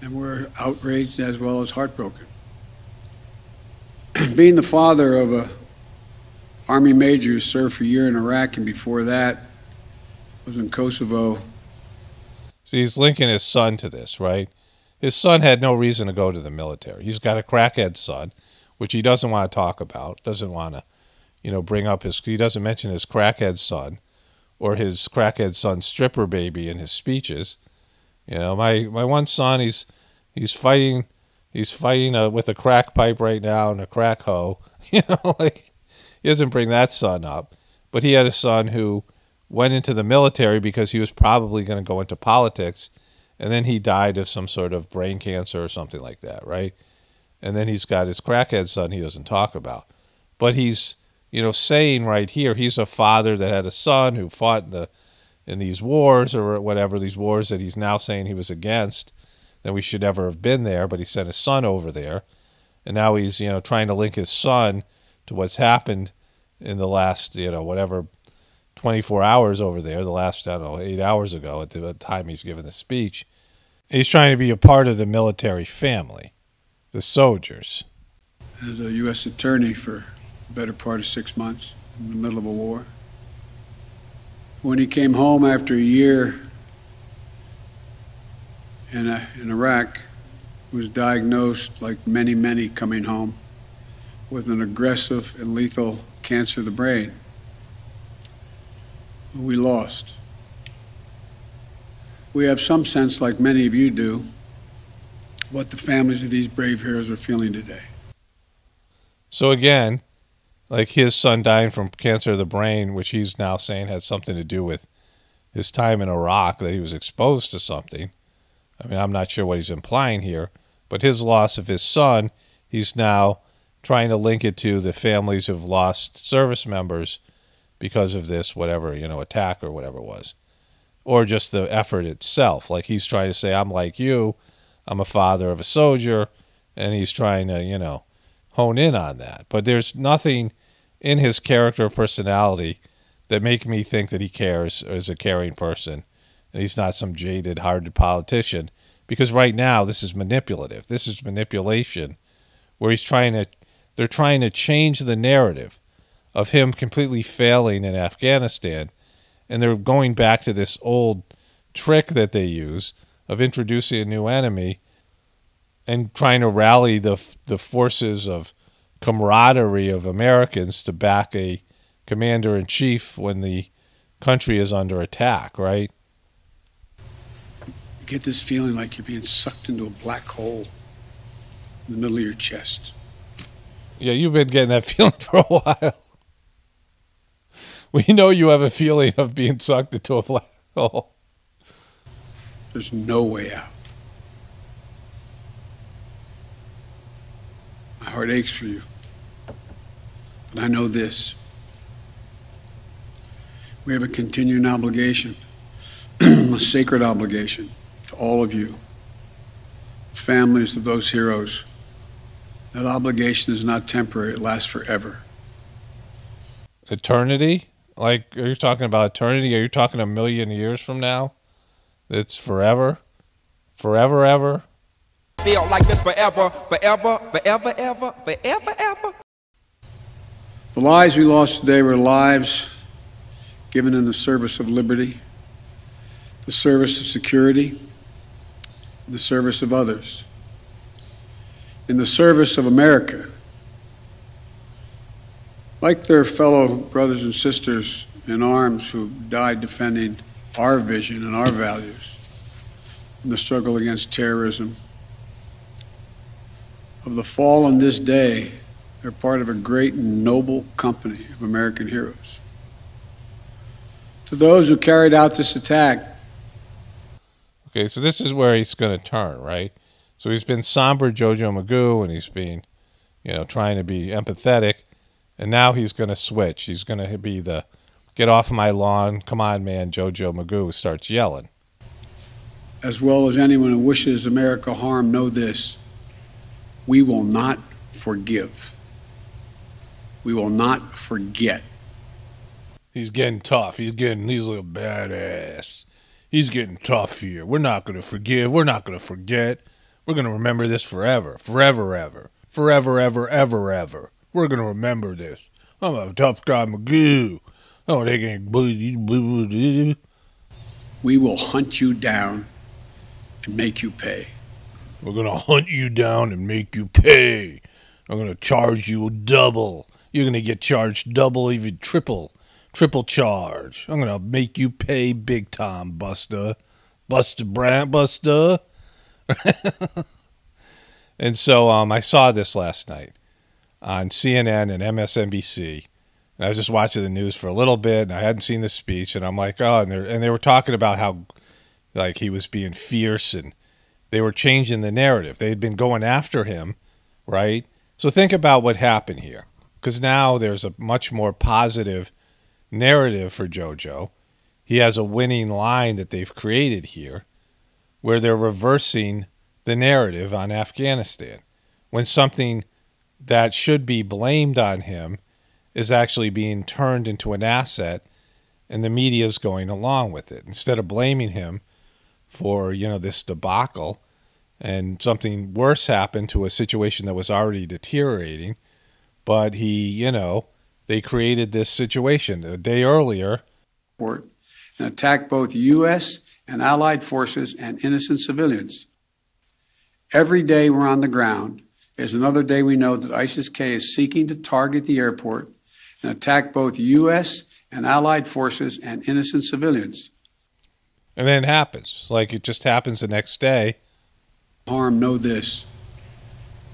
S4: And we're outraged as well as heartbroken. [CLEARS THROAT] Being the father of a Army major who served for a year in Iraq and before that was in Kosovo.
S1: See, he's linking his son to this, right? His son had no reason to go to the military. He's got a crackhead son, which he doesn't want to talk about, doesn't want to, you know, bring up his, he doesn't mention his crackhead son or his crackhead son stripper baby in his speeches. You know, my, my one son, he's, he's fighting, he's fighting uh, with a crack pipe right now and a crack hoe, [LAUGHS] you know, like, he doesn't bring that son up, but he had a son who went into the military because he was probably going to go into politics, and then he died of some sort of brain cancer or something like that, right? And then he's got his crackhead son he doesn't talk about, but he's you know saying right here he's a father that had a son who fought in the in these wars or whatever these wars that he's now saying he was against that we should never have been there, but he sent his son over there, and now he's you know trying to link his son to what's happened in the last, you know, whatever, 24 hours over there, the last, I don't know, eight hours ago at the time he's given the speech. He's trying to be a part of the military family, the soldiers.
S4: As a U.S. attorney for better part of six months in the middle of a war. When he came home after a year in, a, in Iraq, was diagnosed, like many, many coming home, with an aggressive and lethal cancer of the brain. We lost. We have some sense, like many of you do, what the families of these brave heroes are feeling today.
S1: So again, like his son dying from cancer of the brain, which he's now saying had something to do with his time in Iraq, that he was exposed to something. I mean, I'm not sure what he's implying here, but his loss of his son, he's now trying to link it to the families who've lost service members because of this whatever you know attack or whatever it was. Or just the effort itself. Like he's trying to say i'm like you. I'm a father of a soldier and he's trying to you know hone in on that. But there's nothing in his character or personality that make me think that he cares as a caring person. And he's not some jaded hearted politician. Because right now this is manipulative. This is manipulation where he's trying to they're trying to change the narrative of him completely failing in Afghanistan. And they're going back to this old trick that they use of introducing a new enemy and trying to rally the, the forces of camaraderie of Americans to back a commander in chief when the country is under attack, right?
S4: You get this feeling like you're being sucked into a black hole in the middle of your chest.
S1: Yeah, you've been getting that [LAUGHS] feeling for a while. We know you have a feeling of being sucked into a black hole.
S4: There's no way out. Heart aches for you. But I know this. We have a continuing obligation, [CLEARS THROAT] a sacred obligation to all of you, families of those heroes. That obligation is not temporary, it lasts forever.
S1: Eternity? Like, are you talking about eternity? Are you talking a million years from now? It's forever? Forever, ever?
S7: Feel like this forever, forever, forever, ever, forever, ever.
S4: The lives we lost today were lives given in the service of liberty, the service of security, the service of others, in the service of America like their fellow brothers and sisters in arms who died defending our vision and our values in the struggle against terrorism. Of the fallen this day, they're part of a great and noble company of American heroes. To those who carried out this attack.
S1: Okay, so this is where he's going to turn, right? So he's been somber Jojo Magoo and he's been, you know, trying to be empathetic and now he's going to switch. He's going to be the get off my lawn, come on, man, JoJo Magoo starts yelling.
S4: As well as anyone who wishes America harm, know this we will not forgive. We will not forget.
S1: He's getting tough. He's getting, he's a badass. He's getting tough here. We're not going to forgive. We're not going to forget. We're going to remember this forever, forever, ever, forever, ever, ever, ever. We're going to remember this. I'm a tough guy, Magoo. I don't take any.
S4: We will hunt you down and make you pay.
S1: We're going to hunt you down and make you pay. I'm going to charge you double. You're going to get charged double, even triple. Triple charge. I'm going to make you pay big time, Buster. Buster Brown, Buster. [LAUGHS] and so um, I saw this last night on CNN and MSNBC. And I was just watching the news for a little bit, and I hadn't seen the speech, and I'm like, oh, and and they were talking about how, like, he was being fierce, and they were changing the narrative. They had been going after him, right? So think about what happened here, because now there's a much more positive narrative for JoJo. He has a winning line that they've created here, where they're reversing the narrative on Afghanistan when something that should be blamed on him is actually being turned into an asset and the media is going along with it instead of blaming him for you know this debacle and something worse happened to a situation that was already deteriorating but he you know they created this situation a day earlier
S4: and attacked both U.S. and allied forces and innocent civilians. Every day we're on the ground is another day we know that ISIS K is seeking to target the airport and attack both U.S. and allied forces and innocent civilians.
S1: And then it happens. Like it just happens the next day.
S4: Harm, know this.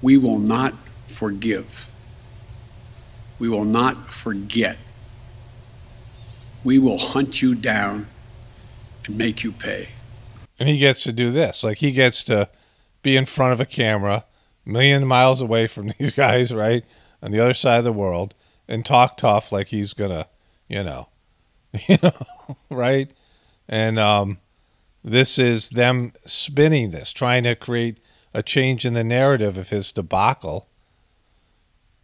S4: We will not forgive. We will not forget. We will hunt you down and make you pay.
S1: And he gets to do this. Like he gets to be in front of a camera million miles away from [LAUGHS] these guys, right? On the other side of the world and talk tough like he's going to, you know, [LAUGHS] you know, [LAUGHS] right? And um, this is them spinning this, trying to create a change in the narrative of his debacle.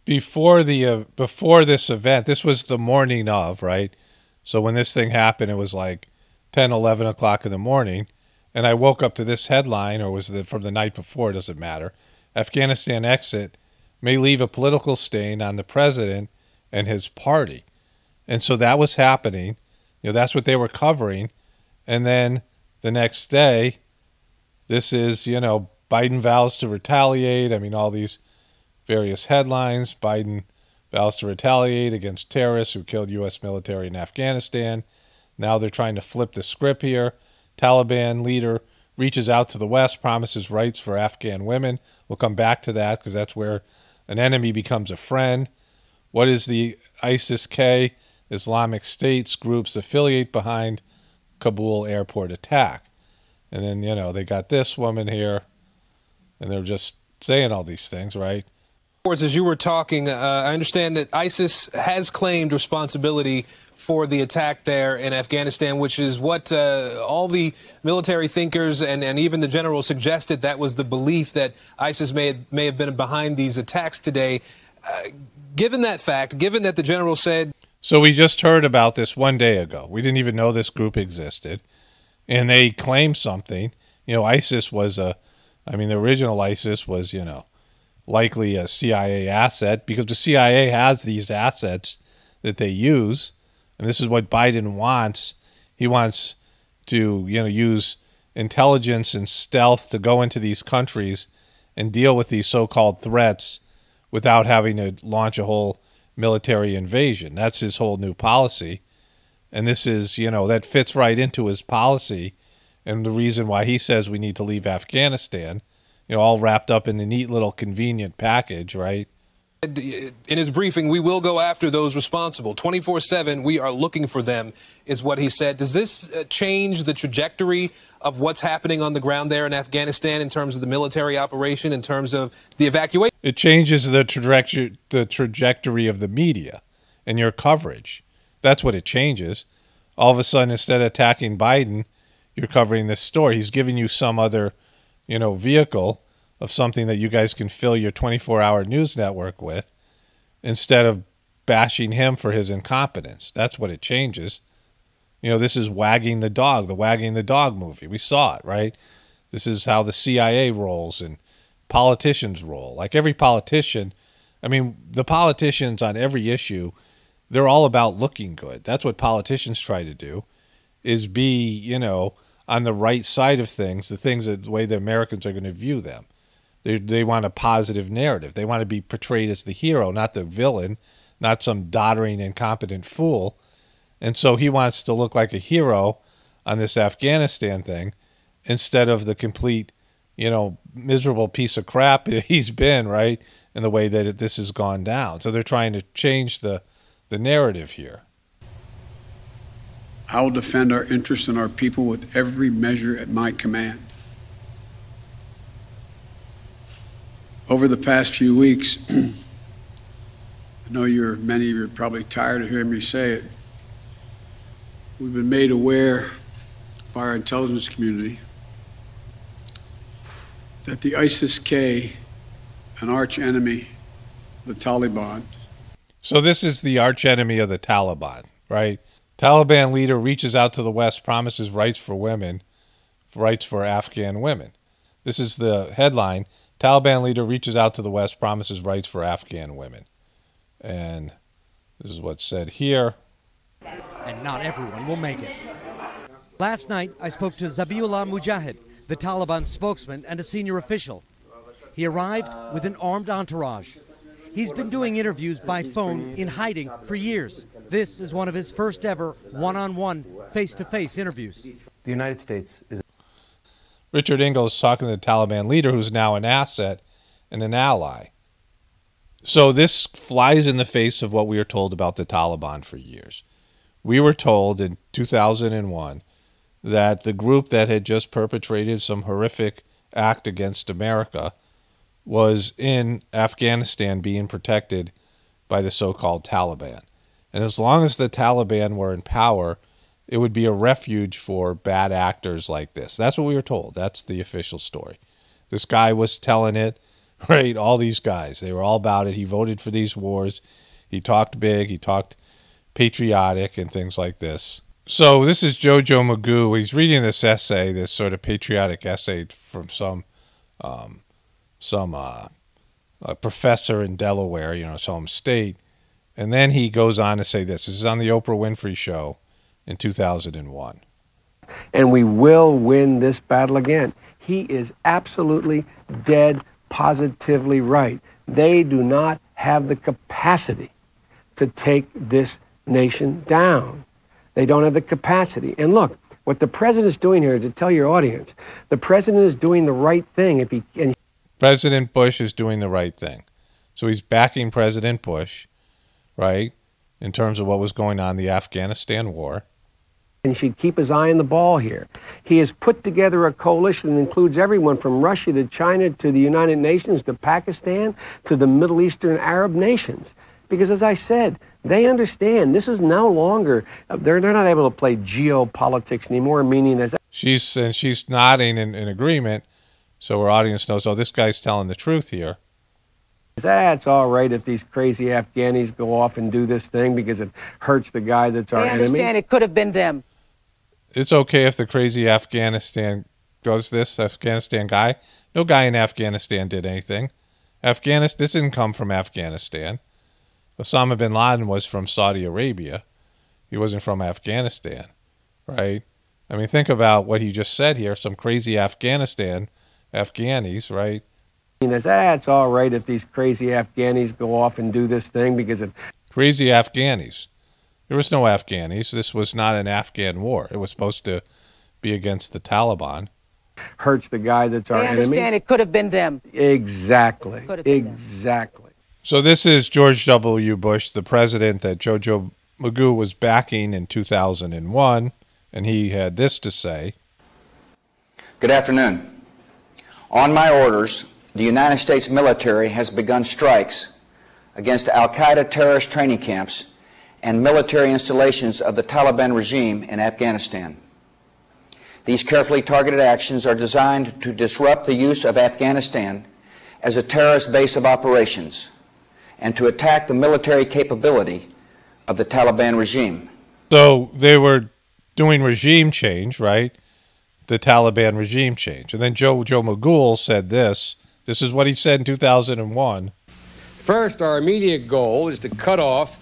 S1: Before the uh, before this event, this was the morning of, right? So when this thing happened, it was like 10, 11 o'clock in the morning. And I woke up to this headline, or was it from the night before? Doesn't matter. Afghanistan exit may leave a political stain on the president and his party. And so that was happening. You know, that's what they were covering. And then the next day, this is, you know, Biden vows to retaliate. I mean, all these various headlines. Biden vows to retaliate against terrorists who killed U.S. military in Afghanistan. Now they're trying to flip the script here. Taliban leader reaches out to the West, promises rights for Afghan women. We'll come back to that because that's where an enemy becomes a friend. What is the ISIS K Islamic States groups affiliate behind Kabul airport attack? And then, you know, they got this woman here, and they're just saying all these things, right?
S8: As you were talking, uh, I understand that ISIS has claimed responsibility for the attack there in Afghanistan, which is what uh, all the military thinkers and, and even the general suggested that was the belief that ISIS may have, may have been behind these attacks today. Uh, given that fact, given that the general said.
S1: So we just heard about this one day ago. We didn't even know this group existed. And they claimed something. You know, ISIS was a, I mean, the original ISIS was, you know, likely a CIA asset because the CIA has these assets that they use and this is what Biden wants. He wants to, you know, use intelligence and stealth to go into these countries and deal with these so-called threats without having to launch a whole military invasion. That's his whole new policy. And this is, you know, that fits right into his policy and the reason why he says we need to leave Afghanistan, you know, all wrapped up in the neat little convenient package, right?
S8: In his briefing, we will go after those responsible. 24 7, we are looking for them, is what he said. Does this uh, change the trajectory of what's happening on the ground there in Afghanistan in terms of the military operation, in terms of the evacuation?
S1: It changes the trajectory, the trajectory of the media and your coverage. That's what it changes. All of a sudden, instead of attacking Biden, you're covering this story. He's giving you some other, you know, vehicle of something that you guys can fill your 24 hour news network with instead of bashing him for his incompetence. That's what it changes. You know, this is wagging the dog, the wagging the dog movie. We saw it, right? This is how the CIA rolls and politicians roll. Like every politician, I mean, the politicians on every issue, they're all about looking good. That's what politicians try to do is be, you know, on the right side of things, the things that the way the Americans are going to view them. They they want a positive narrative. They want to be portrayed as the hero, not the villain, not some doddering, incompetent fool. And so he wants to look like a hero on this Afghanistan thing instead of the complete, you know, miserable piece of crap [LAUGHS] he's been, right? In the way that this has gone down. So they're trying to change the the narrative here.
S4: I will defend our interests and our people with every measure at my command. Over the past few weeks, [CLEARS THROAT] I know you're many of you are probably tired of hearing me say it. We've been made aware by our intelligence community that the ISIS K, an arch enemy, the Taliban.
S1: So this is the arch enemy of the Taliban, right? Taliban leader reaches out to the West, promises rights for women, rights for Afghan women. This is the headline. Taliban leader reaches out to the West, promises rights for Afghan women. And this is what's said here.
S9: And not everyone will make it. Last night, I spoke to Zabiullah Mujahid, the Taliban spokesman and a senior official. He arrived with an armed entourage. He's been doing interviews by phone in hiding for years. This is one of his first ever one on one, face to face interviews.
S10: The United States is
S1: Richard Engel's talking to the Taliban leader, who's now an asset and an ally. So this flies in the face of what we were told about the Taliban for years. We were told in 2001 that the group that had just perpetrated some horrific act against America was in Afghanistan being protected by the so called Taliban. And as long as the Taliban were in power, it would be a refuge for bad actors like this. That's what we were told. That's the official story. This guy was telling it, [LAUGHS] right? All these guys, they were all about it. He voted for these wars. He talked big. He talked patriotic and things like this. So this is Jojo Magoo. He's reading this essay, this sort of patriotic essay from some um, some uh, professor in Delaware, you know, some state, and then he goes on to say this. This is on the Oprah Winfrey Show in 2001.
S10: And we will win this battle again. He is absolutely dead, positively right. They do not have the capacity to take this nation down. They don't have the capacity. And look, what the president is doing here to tell your audience, the president is doing the right thing. If he and
S1: President Bush is doing the right thing, so he's backing President Bush, right, in terms of what was going on in the Afghanistan war.
S10: And should keep his eye on the ball here. He has put together a coalition that includes everyone from Russia to China to the United Nations to Pakistan to the Middle Eastern Arab nations. Because as I said, they understand this is no longer, uh, they're, they're not able to play geopolitics anymore, meaning as.
S1: She's, and she's nodding in, in agreement, so our audience knows, oh, this guy's telling the truth here.
S10: That's all right if these crazy Afghanis go off and do this thing because it hurts the guy that's our
S11: enemy. They understand it could have been them.
S1: It's okay if the crazy Afghanistan does this, Afghanistan guy. No guy in Afghanistan did anything. Afghanistan, this didn't come from Afghanistan. Osama bin Laden was from Saudi Arabia. He wasn't from Afghanistan, right? I mean, think about what he just said here. Some crazy Afghanistan, Afghanis, right?
S10: That's all right if these crazy Afghanis go off and do this thing because of
S1: crazy Afghanis. There was no Afghanis. This was not an Afghan war. It was supposed to be against the Taliban.
S10: Hurts the guy that's our
S11: enemy.
S10: They
S11: understand it could have been them.
S10: Exactly. Exactly. Them.
S1: So this is George W. Bush, the president that Jojo Magoo was backing in 2001, and he had this to say.
S12: Good afternoon. On my orders, the United States military has begun strikes against Al Qaeda terrorist training camps and military installations of the Taliban regime in Afghanistan. These carefully targeted actions are designed to disrupt the use of Afghanistan as a terrorist base of operations and to attack the military capability of the Taliban regime.
S1: So they were doing regime change, right? The Taliban regime change. And then Joe Joe Magoo said this this is what he said in 2001.
S13: First, our immediate goal is to cut off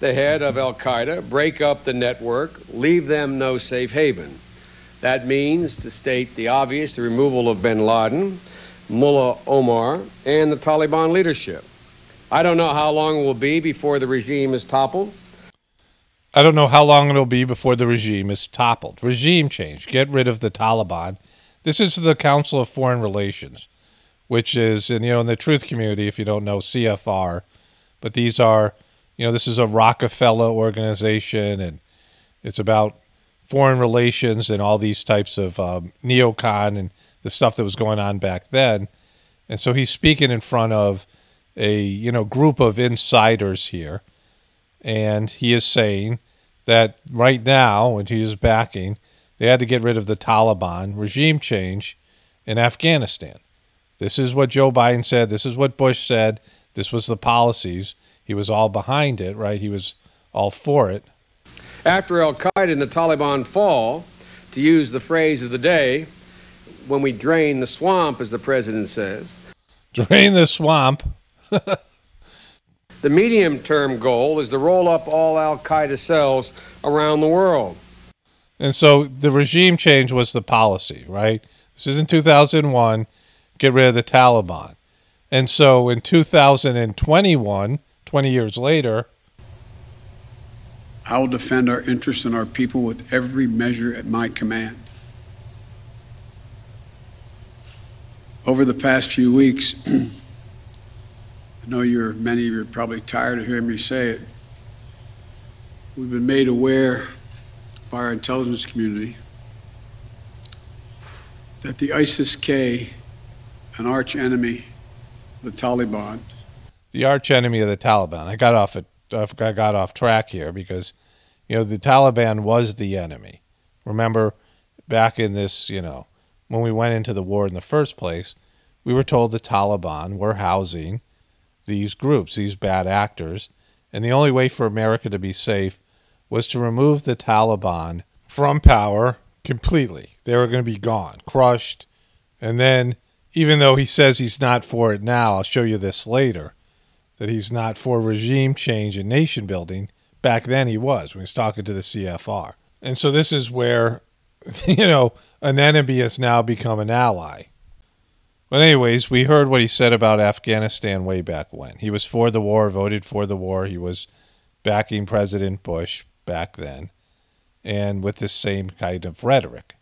S13: the head of Al Qaeda, break up the network, leave them no safe haven. That means, to state the obvious, the removal of bin Laden, Mullah Omar, and the Taliban leadership. I don't know how long it will be before the regime is toppled.
S1: I don't know how long it'll be before the regime is toppled. Regime change. Get rid of the Taliban. This is the Council of Foreign Relations which is, and you know, in the truth community, if you don't know CFR, but these are, you know, this is a Rockefeller organization, and it's about foreign relations and all these types of um, neocon and the stuff that was going on back then. And so he's speaking in front of a you know group of insiders here, and he is saying that right now, and he is backing, they had to get rid of the Taliban regime change in Afghanistan. This is what Joe Biden said. This is what Bush said. This was the policies. He was all behind it, right? He was all for it.
S13: After Al Qaeda and the Taliban fall, to use the phrase of the day, when we drain the swamp, as the president says.
S1: Drain the swamp.
S13: the medium term goal is to roll up all Al Qaeda cells around the world.
S1: And so the regime change was the policy, right? This is in 2001 get rid of the Taliban. And so in 2021, 20 years later,
S4: I will defend our interests and our people with every measure at my command. Over the past few weeks, [CLEARS THROAT] I know you're many of you are probably tired of hearing me say it. We've been made aware by our intelligence community that the ISIS K an arch enemy, the Taliban.
S1: The arch enemy of the Taliban. I got off at I got off track here because, you know, the Taliban was the enemy. Remember, back in this, you know, when we went into the war in the first place, we were told the Taliban were housing these groups, these bad actors, and the only way for America to be safe was to remove the Taliban from power completely. They were going to be gone, crushed, and then even though he says he's not for it now, I'll show you this later, that he's not for regime change and nation building. Back then he was when he was talking to the CFR. And so this is where, [LAUGHS] you know, an enemy has now become an ally. But anyways, we heard what he said about Afghanistan way back when. He was for the war, voted for the war. He was backing President Bush back then, and with the same kind of rhetoric.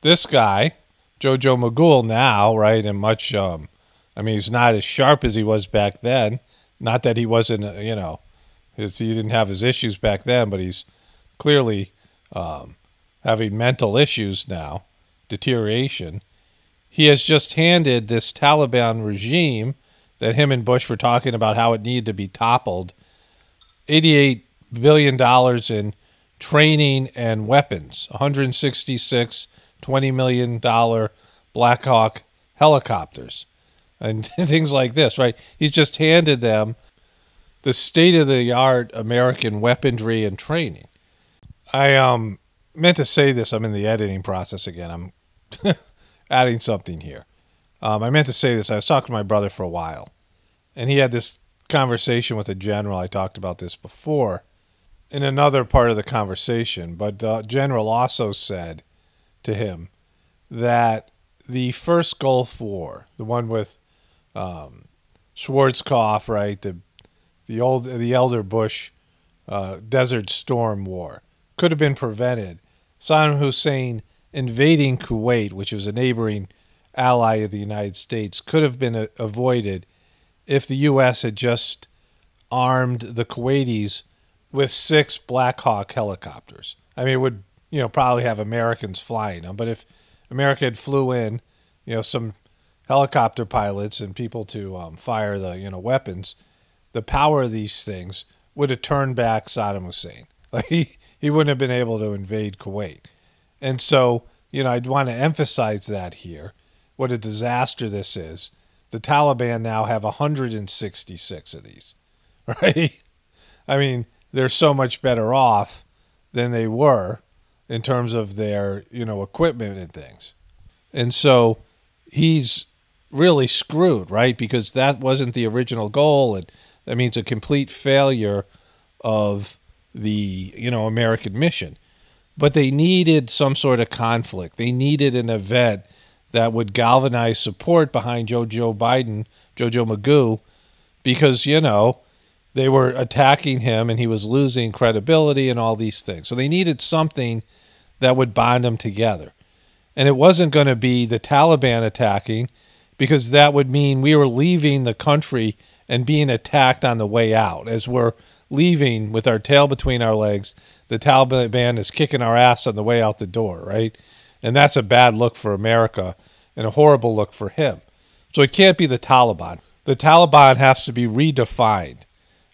S1: This guy, Jojo Magoo, now, right, and much, um, I mean, he's not as sharp as he was back then. Not that he wasn't, uh, you know, he didn't have his issues back then, but he's clearly um, having mental issues now, deterioration. He has just handed this Taliban regime that him and Bush were talking about how it needed to be toppled $88 billion in training and weapons, 166 $20 million Black Hawk helicopters, and [LAUGHS] things like this, right? He's just handed them the state of the art American weaponry and training. I um meant to say this. I'm in the editing process again. I'm [LAUGHS] adding something here. Um, I meant to say this. I was talking to my brother for a while, and he had this conversation with a general. I talked about this before in another part of the conversation, but the general also said to him that the first Gulf War, the one with um, Schwarzkopf, right, the the old the elder Bush uh, Desert Storm War, could have been prevented. Saddam Hussein invading Kuwait, which was a neighboring ally of the United States, could have been a- avoided if the U.S. had just armed the Kuwaitis with six Black Hawk helicopters. I mean, it would you know probably have Americans flying them, but if America had flew in, you know, some helicopter pilots and people to um, fire the you know weapons, the power of these things would have turned back Saddam Hussein. [LAUGHS] Like he, he wouldn't have been able to invade Kuwait. And so, you know, I'd want to emphasize that here. What a disaster this is. The Taliban now have 166 of these, [LAUGHS] right? I mean, they're so much better off than they were in terms of their, you know, equipment and things. And so he's really screwed, right? Because that wasn't the original goal and that means a complete failure of the, you know, American mission. But they needed some sort of conflict. They needed an event that would galvanize support behind Joe Joe Biden, Jojo Magoo, because, you know, they were attacking him and he was losing credibility and all these things. So they needed something that would bond them together. And it wasn't going to be the Taliban attacking because that would mean we were leaving the country and being attacked on the way out. As we're leaving with our tail between our legs, the Taliban is kicking our ass on the way out the door, right? And that's a bad look for America and a horrible look for him. So it can't be the Taliban. The Taliban has to be redefined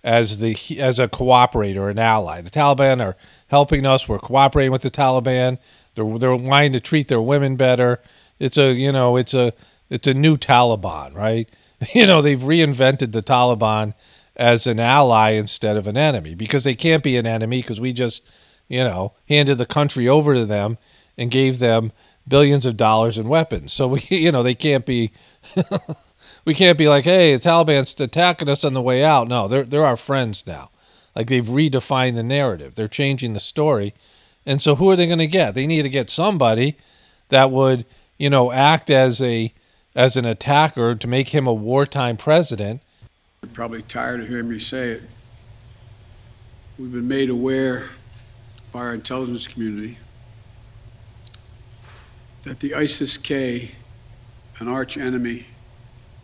S1: as the as a cooperator, an ally. The Taliban are helping us. We're cooperating with the Taliban. They're they're wanting to treat their women better. It's a you know it's a it's a new Taliban, right? [LAUGHS] You know they've reinvented the Taliban as an ally instead of an enemy because they can't be an enemy because we just you know handed the country over to them and gave them billions of dollars in weapons. So we [LAUGHS] you know they can't be. [LAUGHS] we can't be like, hey, the Taliban's attacking us on the way out. No, they're they're our friends now. Like they've redefined the narrative. They're changing the story. And so who are they going to get? They need to get somebody that would, you know, act as a as an attacker to make him a wartime president.
S4: You're probably tired of hearing me say it. We've been made aware by our intelligence community that the ISIS K, an arch enemy,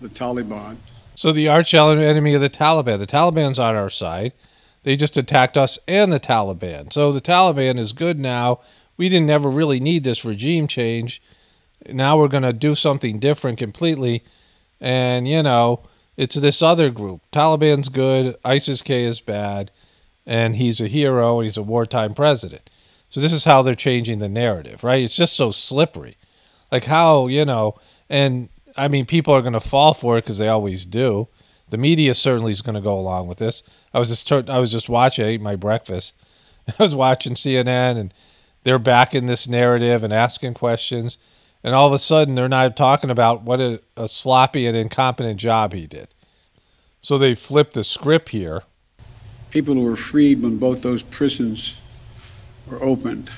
S4: the Taliban.
S1: So the arch enemy of the Taliban. The Taliban's on our side. They just attacked us and the Taliban. So the Taliban is good now. We didn't ever really need this regime change. Now we're going to do something different completely. And, you know, it's this other group. Taliban's good, ISIS K is bad. and he's a hero and he's a wartime president. So this is how they're changing the narrative, right? It's just so slippery. Like how, you know, and I mean, people are going to fall for it because they always do. The media certainly is going to go along with this. I was just I was just watching. I ate my breakfast. [LAUGHS] I was watching CNN, and they're back in this narrative and asking questions, and all of a sudden they're not talking about what a, a sloppy and incompetent job he did. So they flipped the script here.
S4: People who were freed when both those prisons were opened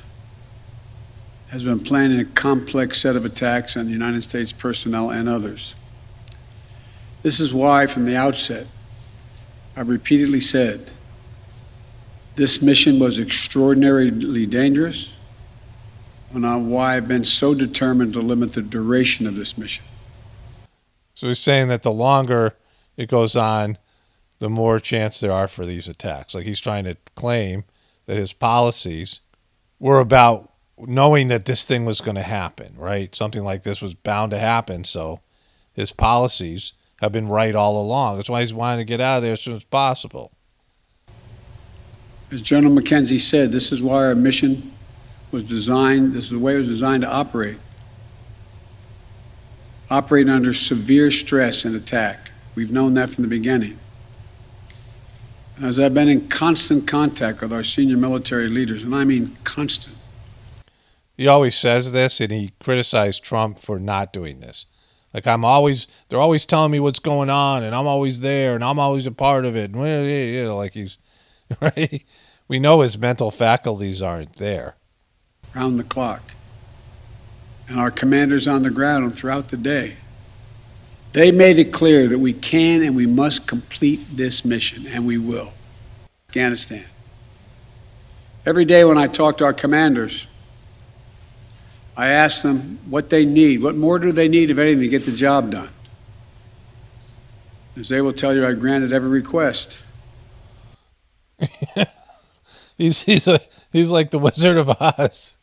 S4: has been planning a complex set of attacks on the United States personnel and others. This is why, from the outset, I've repeatedly said this mission was extraordinarily dangerous, and why I've been so determined to limit the duration of this mission.
S1: So he's saying that the longer it goes on, the more chance there are for these attacks. Like he's trying to claim that his policies were about knowing that this thing was going to happen, right? Something like this was bound to happen. So his policies have been right all along. That's why he's wanting to get out of there as soon as possible.
S4: As General McKenzie said, this is why our mission was designed, this is the way it was designed to operate. Operate under severe stress and attack. We've known that from the beginning. As I've been in constant contact with our senior military leaders, and I mean constant,
S1: he always says this, and he criticized Trump for not doing this. Like I'm always, they're always telling me what's going on, and I'm always there, and I'm always a part of it. Well, you know, like he's [LAUGHS] right. We know his mental faculties aren't there.
S4: Round the clock, and our commanders on the ground throughout the day. They made it clear that we can and we must complete this mission, and we will. Afghanistan. Every day when I talk to our commanders, I ask them what they need. What more do they need, if anything, to get the job done? As they will tell you, I granted every request. [LAUGHS]
S1: he's he's a he's like the Wizard of Oz.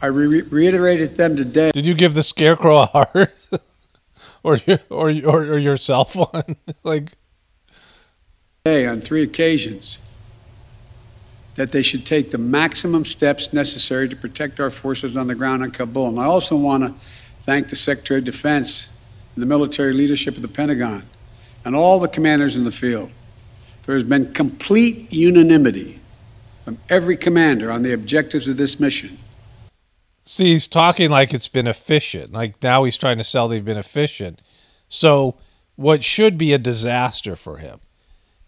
S4: I re- reiterated them today.
S1: Did you give the scarecrow a heart, [LAUGHS] or your, or or, or yourself one? [LAUGHS] like,
S4: hey, on three occasions that they should take the maximum steps necessary to protect our forces on the ground in Kabul. And I also want to thank the Secretary of Defense and the military leadership of the Pentagon and all the commanders in the field. There has been complete unanimity from every commander on the objectives of this mission.
S1: See, he's talking like it's been efficient. Like now he's trying to sell they've been efficient. So, what should be a disaster for him,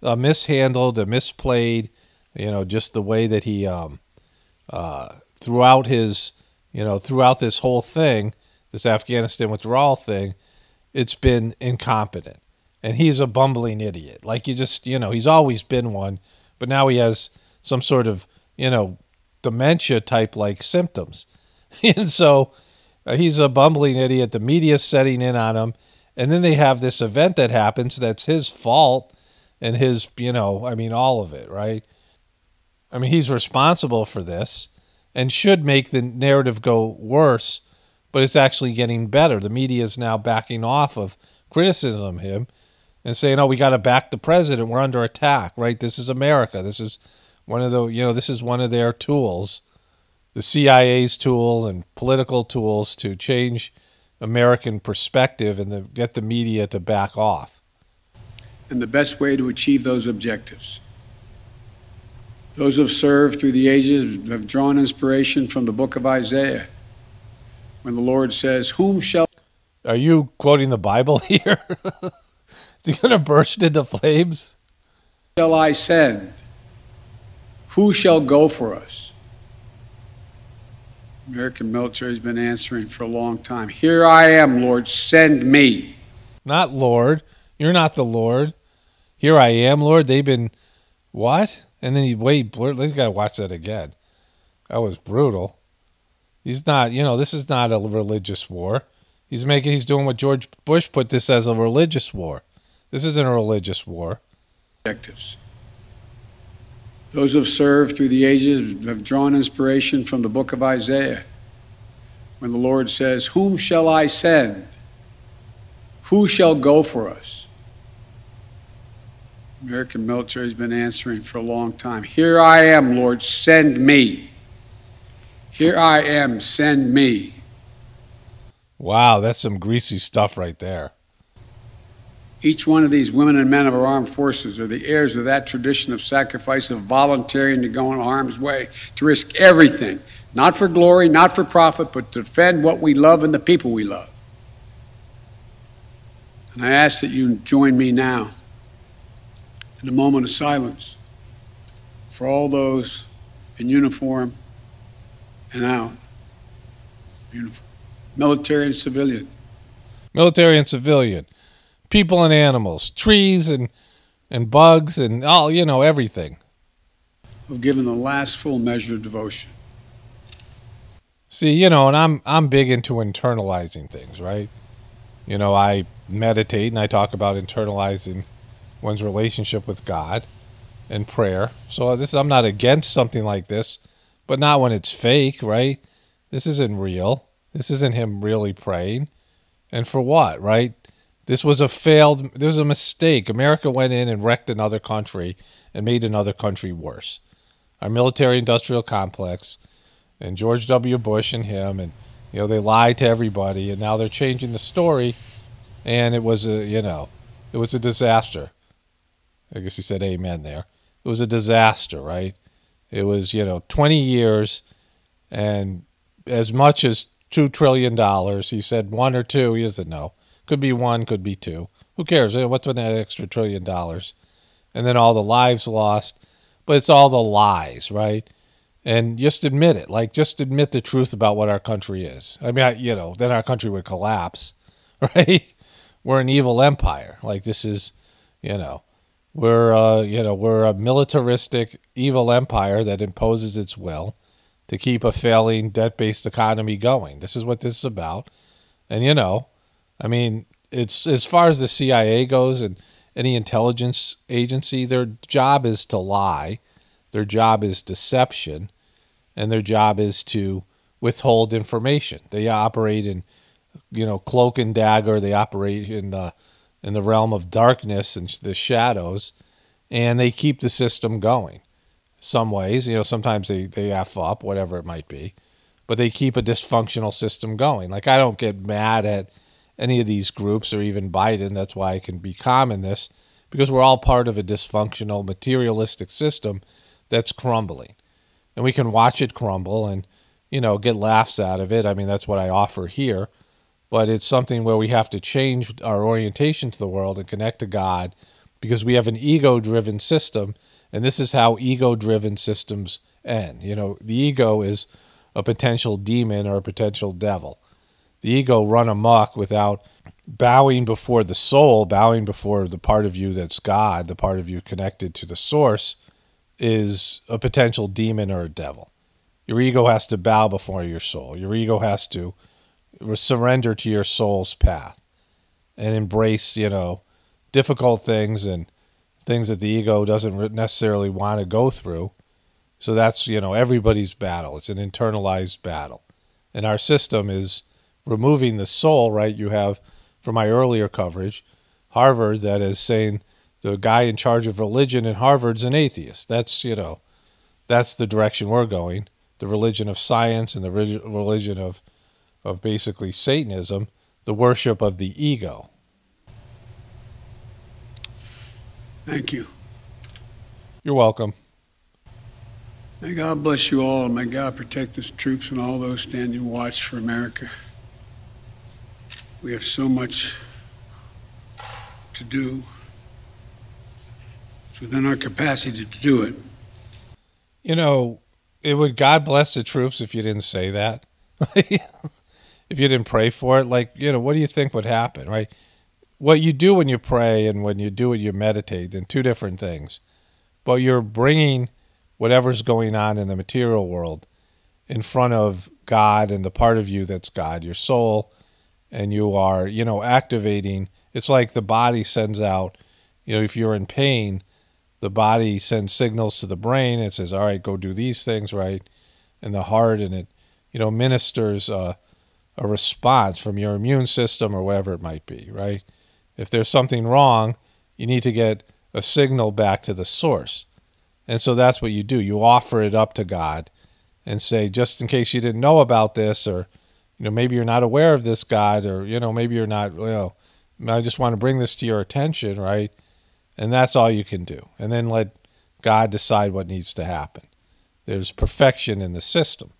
S1: a mishandled, a misplayed, you know, just the way that he, um, uh, throughout his, you know, throughout this whole thing, this Afghanistan withdrawal thing, it's been incompetent. And he's a bumbling idiot. Like you just, you know, he's always been one, but now he has some sort of, you know, dementia type like symptoms. [LAUGHS] and so uh, he's a bumbling idiot. The media's setting in on him. And then they have this event that happens that's his fault and his, you know, I mean, all of it, right? I mean, he's responsible for this and should make the narrative go worse, but it's actually getting better. The media is now backing off of criticism of him and saying, "Oh, we got to back the president. We're under attack." Right? This is America. This is one of the you know this is one of their tools, the CIA's tool and political tools to change American perspective and to get the media to back off.
S4: And the best way to achieve those objectives those who have served through the ages have drawn inspiration from the book of Isaiah when the Lord says, Whom shall.
S1: Are you quoting the Bible [LAUGHS] here? Is he going to burst into flames?
S4: Shall I send? Who shall go for us? American military has been answering for a long time. Here I am, Lord, send me.
S1: Not Lord. You're not the Lord. Here I am, Lord. They've been what? And then he wait, they got to watch that again. That was brutal. He's not, you know, this is not a religious war. He's making, he's doing what George Bush put this as a religious war. This isn't a religious war.
S4: Objectives. Those who have served through the ages have drawn inspiration from the book of Isaiah when the Lord says, Whom shall I send? Who shall go for us? American military has been answering for a long time. Here I am, Lord, send me. Here I am, send me.
S1: Wow, that's some greasy stuff right there.
S4: Each one of these women and men of our armed forces are the heirs of that tradition of sacrifice, of volunteering to go in harm's way, to risk everything, not for glory, not for profit, but to defend what we love and the people we love. And I ask that you join me now in a moment of silence for all those in uniform and out. Uniform. Military and civilian.
S1: Military and civilian. People and animals. Trees and and bugs and all, you know, everything.
S4: Who've given the last full measure of devotion.
S1: See, you know, and I'm I'm big into internalizing things, right? You know, I meditate and I talk about internalizing one's relationship with God and prayer. So this I'm not against something like this, but not when it's fake, right? This isn't real. This isn't him really praying. And for what, right? This was a failed this was a mistake. America went in and wrecked another country and made another country worse. Our military industrial complex and George W. Bush and him and you know they lied to everybody and now they're changing the story and it was a you know it was a disaster I guess he said amen there. It was a disaster, right? It was, you know, 20 years and as much as $2 trillion. He said one or two. He said no. Could be one, could be two. Who cares? What's with that extra trillion dollars? And then all the lives lost. But it's all the lies, right? And just admit it. Like, just admit the truth about what our country is. I mean, I, you know, then our country would collapse, [LAUGHS] right? We're an evil empire. Like, this is, you know, we're uh, you know we're a militaristic evil empire that imposes its will to keep a failing debt-based economy going. This is what this is about. And you know, I mean, it's as far as the CIA goes and any intelligence agency, their job is to lie. Their job is deception, and their job is to withhold information. They operate in you know, cloak and dagger. They operate in the in the realm of darkness and the shadows, and they keep the system going. Some ways, you know, sometimes they, they F up, whatever it might be, but they keep a dysfunctional system going. Like, I don't get mad at any of these groups or even Biden. That's why I can be calm in this, because we're all part of a dysfunctional, materialistic system that's crumbling. And we can watch it crumble and, you know, get laughs out of it. I mean, that's what I offer here but it's something where we have to change our orientation to the world and connect to God because we have an ego driven system and this is how ego driven systems end. You know the ego is a potential demon or a potential devil. The ego run amok without bowing before the soul bowing before the part of you that's god the part of you connected to the source is a potential demon or a devil. Your ego has to bow before your soul. Your ego has to surrender to your soul's path and embrace, you know, difficult things and things that the ego doesn't necessarily want to go through. So that's, you know, everybody's battle. It's an internalized battle. And our system is removing the soul, right? You have, from my earlier coverage, Harvard that is saying the guy in charge of religion in Harvard's an atheist. That's, you know, that's the direction we're going. The religion of science and the religion of of basically Satanism, the worship of the ego.
S4: Thank you.
S1: You're welcome.
S4: May God bless you all, and may God protect the troops and all those standing watch for America. We have so much to do. It's within our capacity to do it.
S1: You know, it would God bless the troops if you didn't say that. [LAUGHS] if you didn't pray for it, like, you know, what do you think would happen, right? What you do when you pray and when you do it, you meditate, then two different things. But you're bringing whatever's going on in the material world in front of God and the part of you that's God, your soul, and you are, you know, activating. It's like the body sends out, you know, if you're in pain, the body sends signals to the brain. It says, all right, go do these things, right? And the heart, and it, you know, ministers, uh, a response from your immune system or whatever it might be, right? If there's something wrong, you need to get a signal back to the source. And so that's what you do. You offer it up to God and say, just in case you didn't know about this, or, you know, maybe you're not aware of this, God, or, you know, maybe you're not, you know, I just want to bring this to your attention, right? And that's all you can do. And then let God decide what needs to happen. There's perfection in the system.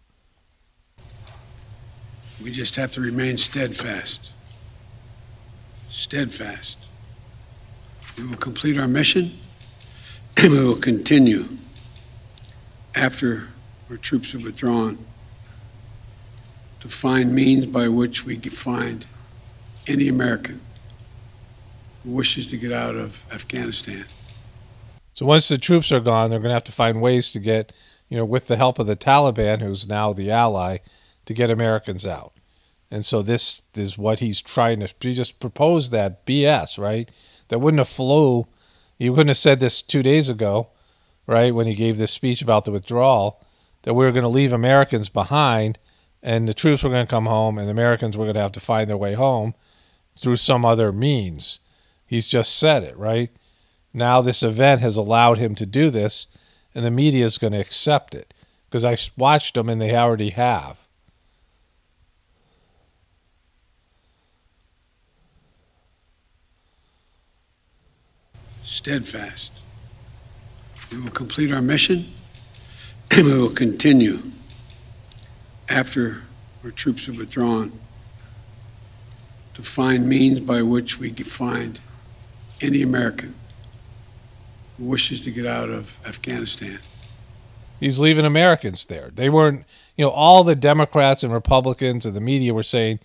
S4: We just have to remain steadfast. Steadfast. We will complete our mission and we will continue after our troops are withdrawn to find means by which we can find any American who wishes to get out of Afghanistan.
S1: So once the troops are gone, they're going to have to find ways to get, you know, with the help of the Taliban, who's now the ally, to get Americans out. And so this is what he's trying to. He just proposed that BS, right? That wouldn't have flew. He wouldn't have said this two days ago, right? When he gave this speech about the withdrawal, that we were going to leave Americans behind, and the troops were going to come home, and the Americans were going to have to find their way home through some other means. He's just said it, right? Now this event has allowed him to do this, and the media is going to accept it because I watched them, and they already have.
S4: Steadfast. We will complete our mission [CLEARS THROAT] and we will continue after our troops have withdrawn to find means by which we can find any American who wishes to get out of Afghanistan.
S1: He's leaving Americans there. They weren't, you know, all the Democrats and Republicans and the media were saying,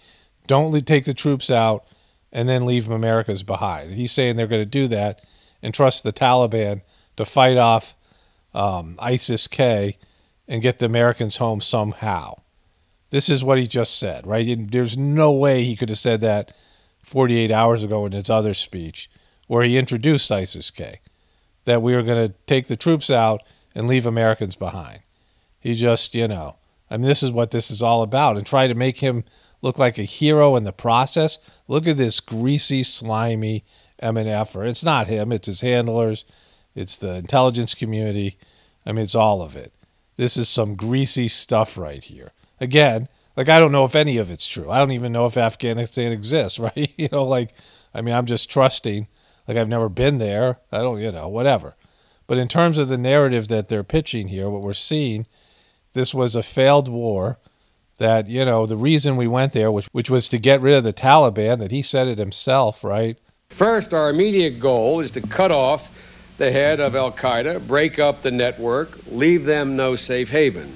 S1: don't take the troops out and then leave Americans behind. He's saying they're going to do that and trust the Taliban to fight off um, ISIS K and get the Americans home somehow. This is what he just said, right? There's no way he could have said that 48 hours ago in his other speech where he introduced ISIS K, that we were going to take the troops out and leave Americans behind. He just, you know, I mean, this is what this is all about and try to make him look like a hero in the process. Look at this greasy, slimy, MNF, or it's not him, it's his handlers, it's the intelligence community. I mean, it's all of it. This is some greasy stuff right here. Again, like I don't know if any of it's true. I don't even know if Afghanistan exists, [LAUGHS] right? you know, like I mean, I'm just trusting. Like I've never been there. I don't, you know, whatever. But in terms of the narrative that they're pitching here, what we're seeing, this was a failed war. That you know the reason we went there, which which was to get rid of the Taliban. That he said it himself, right?
S13: First, our immediate goal is to cut off the head of Al Qaeda, break up the network, leave them no safe haven.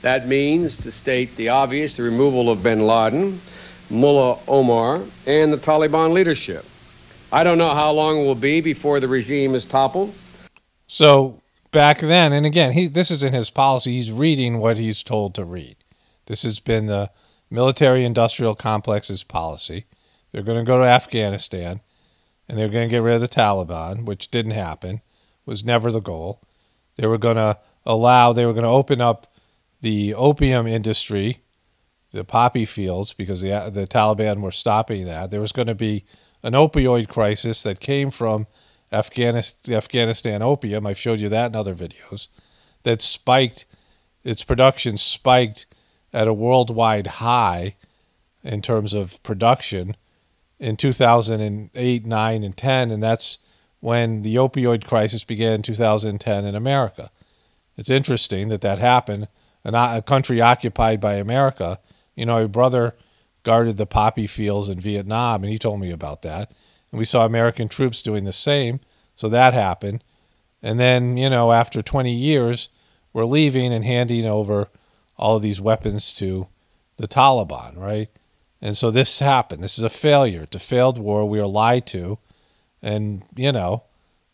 S13: That means, to state the obvious, the removal of bin Laden, Mullah Omar, and the Taliban leadership. I don't know how long it will be before the regime is toppled.
S1: So back then, and again, he this isn't his policy. He's reading what he's told to read. This has been the military-industrial complex's policy. They're going to go to Afghanistan and they were going to get rid of the Taliban, which didn't happen, was never the goal. They were going to allow, they were going to open up the opium industry, the poppy fields, because the, the Taliban were stopping that. There was going to be an opioid crisis that came from Afghanistan, Afghanistan opium. I've showed you that in other videos. That spiked, its production spiked at a worldwide high in terms of production in 2008, 9, and 10, and that's when the opioid crisis began in 2010 in America. It's interesting that that happened. Uh, a country occupied by America. You know, my brother guarded the poppy fields in Vietnam, and he told me about that. And we saw American troops doing the same. So that happened. And then, you know, after 20 years, we're leaving and handing over all of these weapons to the Taliban, right? And so this happened. This is a failure. It's a failed war. We are lied to. And, you know,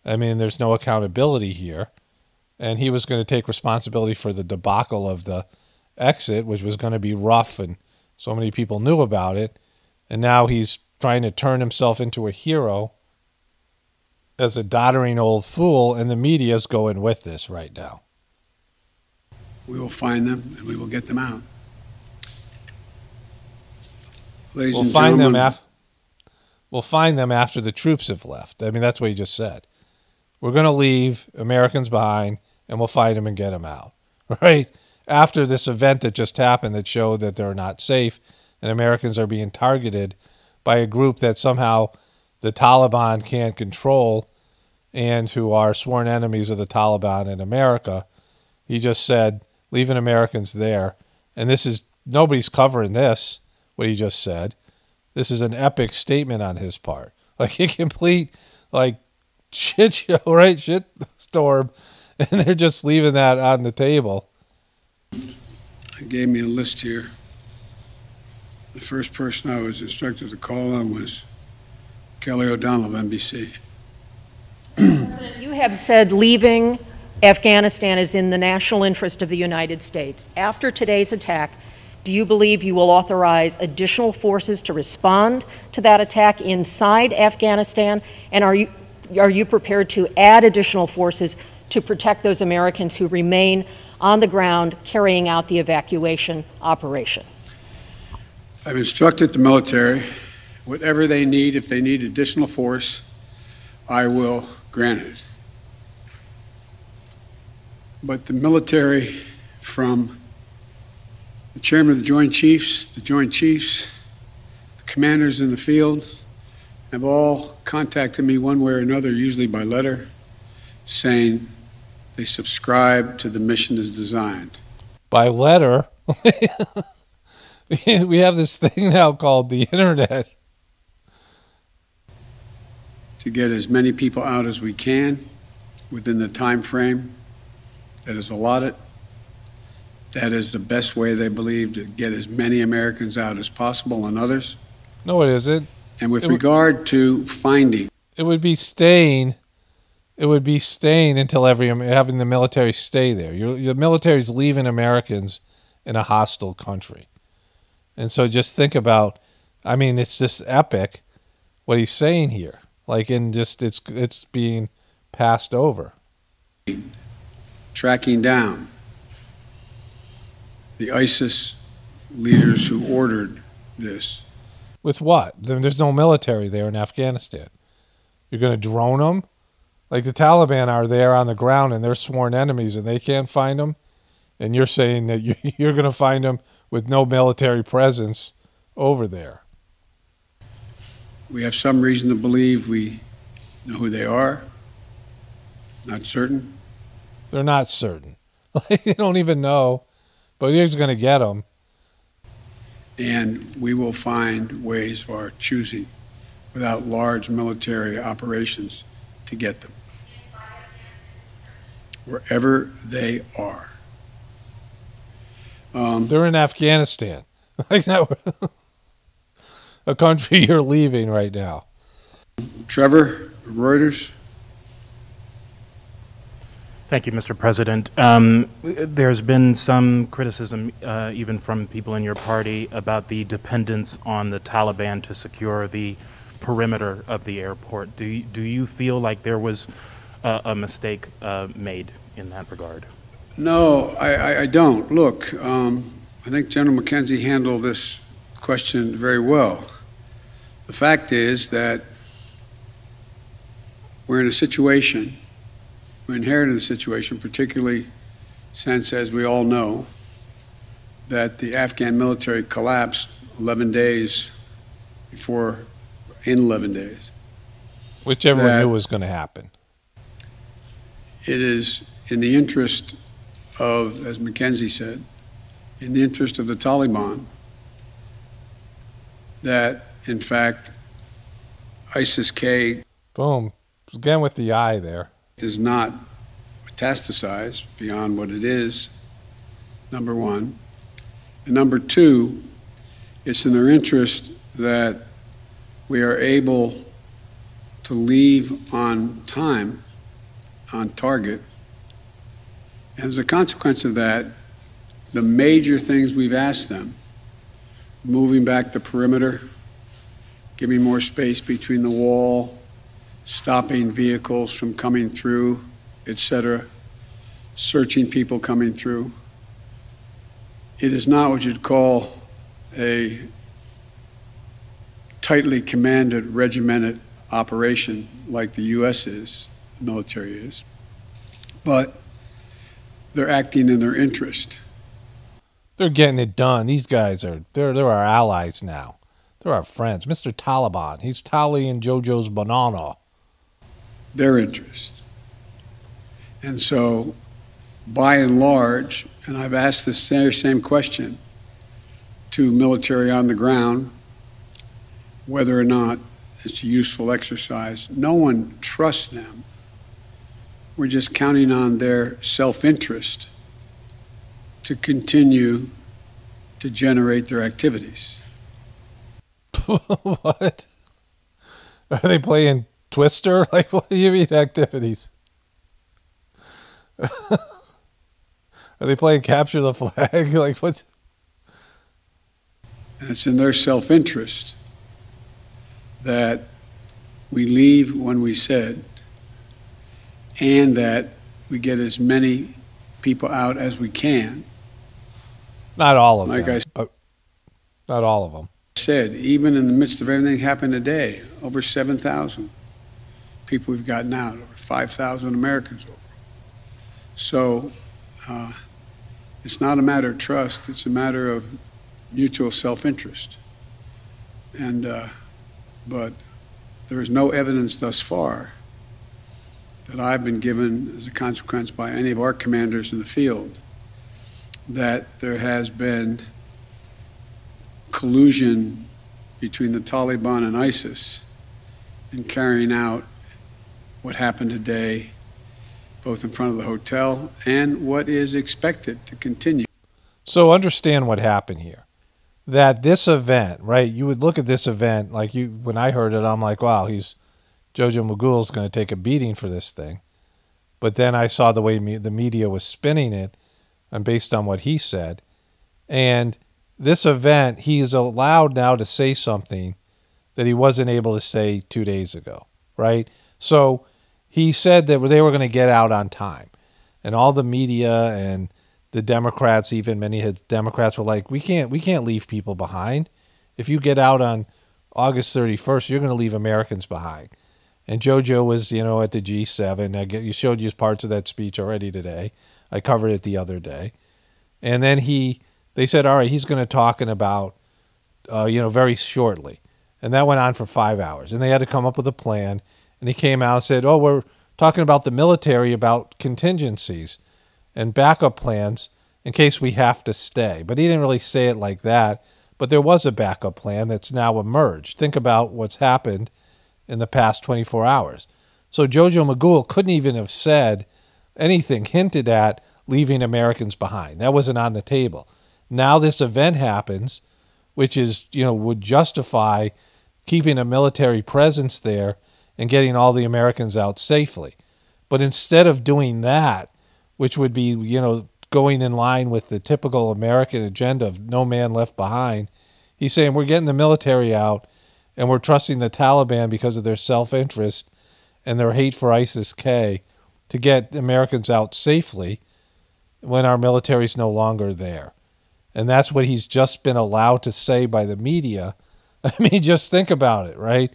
S1: I mean, there's no accountability here. And he was going to take responsibility for the debacle of the exit, which was going to be rough. And so many people knew about it. And now he's trying to turn himself into a hero as a doddering old fool. And the media is going with this right now.
S4: We will find them and we will get them out. Ladies
S1: we'll find them after. We'll find them after the troops have left. I mean, that's what he just said. we're going to leave Americans behind and we'll find them and get them out, [LAUGHS] right? After this event that just happened that showed that they're not safe and Americans are being targeted by a group that somehow the Taliban can't control and who are sworn enemies of the Taliban in America. He just said, leaving Americans there. And this is, nobody's covering this, what he just said. This is an epic statement on his part. [LAUGHS] Like a complete, like, shit show, [LAUGHS] right? Shit storm. [LAUGHS] And they're just leaving that on the table.
S4: They gave me a list here. The first person I was instructed to call on was Kelly O'Donnell of NBC.
S14: You have said leaving Afghanistan is in the national interest of the United States. After today's attack, do you believe you will authorize additional forces to respond to that attack inside Afghanistan? And are you, are you prepared to add additional forces to protect those Americans who remain on the ground carrying out the evacuation operation?
S4: I've instructed the military, whatever they need, if they need additional force, I will grant it. But the military, from the chairman of the Joint Chiefs, the Joint Chiefs, the commanders in the field, have all contacted me one way or another, usually by letter, saying they subscribe to the mission as designed.
S1: By letter? [LAUGHS] we have this thing now called the internet.
S4: To get as many people out as we can within the time frame that is allotted. That is the best way they believe to get as many Americans out as possible and others.
S1: No, it isn't.
S4: And with
S1: It
S4: regard to finding,
S1: It would be staying. It would be staying until every having the military stay there. Your the military's leaving Americans in a hostile country, and so just think about. I mean, it's just epic what he's saying here. Like, in just it's it's being passed over.
S4: tracking down the ISIS leaders who ordered this.
S1: With what? There's no military there in Afghanistan. You're going to drone them? Like the Taliban are there on the ground and they're sworn enemies and they can't find them. And you're saying that you- [LAUGHS] you're going to find them with no military presence over there.
S4: We have some reason to believe we know who they are. Not certain.
S1: They're not certain. [LAUGHS] Like, they don't even know, but you're going to get them.
S4: And we will find ways of our choosing without large military operations to get them. Wherever they are. Um,
S1: They're in Afghanistan. [LAUGHS] Like that, [LAUGHS] a country [LAUGHS] you're leaving right now.
S4: Trevor, Reuters.
S15: Thank you, Mr. President. Um, there's been some criticism, uh, even from people in your party, about the dependence on the Taliban to secure the perimeter of the airport. Do you, do you feel like there was uh, a mistake uh, made in that regard?
S4: No, I, I, I don't. Look, um, I think General McKenzie handled this question very well. The fact is that we're in a situation, we inherited a situation, particularly since, as we all know, that the Afghan military collapsed 11 days before, in 11 days.
S1: Which everyone knew was going to happen.
S4: it is in the interest of, as McKenzie said, in the interest of the Taliban that, in fact, ISIS K
S1: Boom. Again with the eye there.
S4: Does not metastasize beyond what it is, number one. And number two, it's in their interest that we are able to leave on time, on target. And as a consequence of that, the major things we've asked them, moving back the perimeter, giving more space between the wall, stopping vehicles from coming through, etc., searching people coming through. It is not what you'd call a tightly commanded, regimented operation like the U.S. is. the military is, but they're acting in their interest.
S1: They're getting it done. These guys are they're they're our allies now. They're our friends. Mr. Taliban. He's Tali and JoJo's banana.
S4: Their interest. And so by and large, and I've asked the same question to military on the ground, whether or not it's a useful exercise. No one trusts them. We're just counting on their self interest to continue to generate their activities. [LAUGHS]
S1: what? Are they playing Twister? [LAUGHS] Like, what do you mean activities? [LAUGHS] Are they playing capture the flag? [LAUGHS] like, what's.
S4: It's in their self interest that we leave when we said, and that we get as many people out as we can.
S1: Not all of
S4: like
S1: them.
S4: I
S1: not all of them.
S4: said, even in the midst of everything happened today, over 7,000 people we've gotten out, over 5,000 Americans over. So uh, it's not a matter of trust, it's a matter of mutual self interest. And, uh, but there is no evidence thus far that I've been given as a consequence by any of our commanders in the field that there has been collusion between the Taliban and ISIS in carrying out what happened today, both in front of the hotel and what is expected to continue.
S1: So understand what happened here. That this event, right? You would look at this event like you. When I heard it, I'm like, wow, he's Jojo Magoo's going to take a beating for this thing. But then I saw the way me, the media was spinning it, and based on what he said, and this event, he is allowed now to say something that he wasn't able to say two days ago, right? So he said that they were going to get out on time, and all the media and the Democrats, even many Democrats, were like, "We can't, we can't leave people behind. If you get out on August 31st, you're going to leave Americans behind." And JoJo was, you know, at the G7. I get you showed you parts of that speech already today. I covered it the other day, and then he, they said, "All right, he's going to talking about, uh, you know, very shortly," and that went on for five hours, and they had to come up with a plan. And he came out and said, "Oh, we're talking about the military, about contingencies." and backup plans in case we have to stay. But he didn't really say it like that. But there was a backup plan that's now emerged. Think about what's happened in the past 24 hours. So Jojo Magoo couldn't even have said anything hinted at leaving Americans behind. That wasn't on the table. Now this event happens, which is, you know, would justify keeping a military presence there and getting all the Americans out safely. But instead of doing that, which would be, you know, going in line with the typical American agenda of no man left behind. He's saying we're getting the military out and we're trusting the Taliban because of their self interest and their hate for ISIS K to get Americans out safely when our military's no longer there. And that's what he's just been allowed to say by the media. [LAUGHS] I mean, just think about it, right?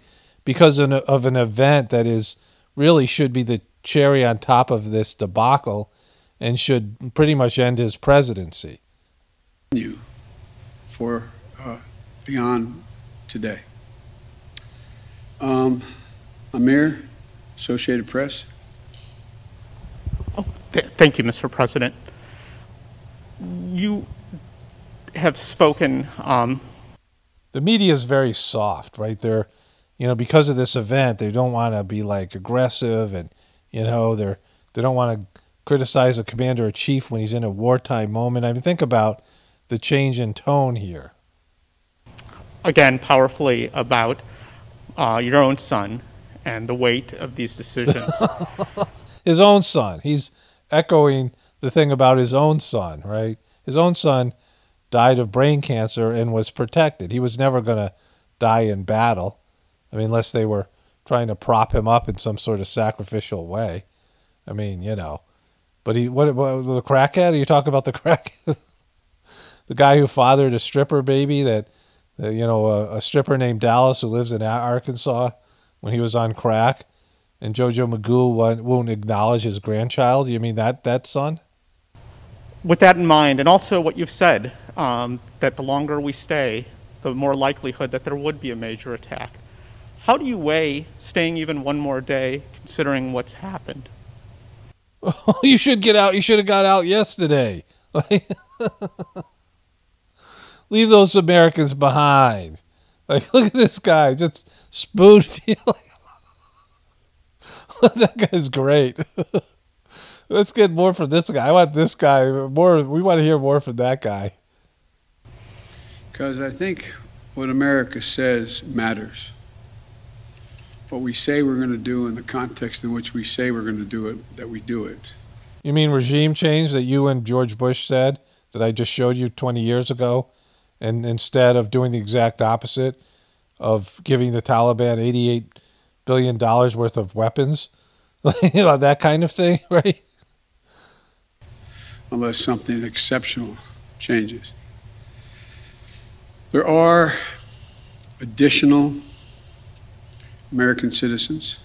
S1: Because of an event that is really should be the cherry on top of this debacle and should pretty much end his presidency.
S4: You for uh, beyond today. Um, Amir, Associated Press.
S16: Oh, th- thank you, Mr. President. You have spoken. Um,
S1: the media is very soft, right? They're, you know, because of this event, they don't want to be like aggressive, and you know, they're they don't want to criticize a commander in chief when he's in a wartime moment. I mean, think about the change in tone here.
S16: Again, powerfully about uh, your own son and the weight of these decisions. [LAUGHS] [LAUGHS]
S1: his own son. He's echoing the thing about his own son, right? His own son died of brain cancer and was protected. He was never going to die in battle. I mean, unless they were trying to prop him up in some sort of sacrificial way. I mean, you know. But he, what, what the crackhead? Are you talking about the [LAUGHS] crack? the guy who fathered a stripper baby that, that you know, a, a, stripper named Dallas who lives in Arkansas when he was on crack. and Jojo Magoo won't, won't acknowledge his grandchild. You mean that that son?
S16: With that in mind, and also what you've said, um, that the longer we stay, the more likelihood that there would be a major attack. How do you weigh staying even one more day, considering what's happened? [LAUGHS]
S1: you should get out. You should have got out yesterday. [LAUGHS] Leave those Americans behind. Like, look at this guy, just spoon feeling. [LAUGHS] that guy's great. Let's get more from this guy. I want this guy more. We want to hear more from that guy.
S4: Because I think what America says matters. What we say we're going to do in the context in which we say we're going to do it, that we do it.
S1: You mean regime change that you and George Bush said that I just showed you 20 years ago? And instead of doing the exact opposite of giving the Taliban 88 billion dollars worth of weapons, [LAUGHS] you know, that kind of thing, [LAUGHS] right?
S4: Unless something exceptional changes. There are additional American citizens.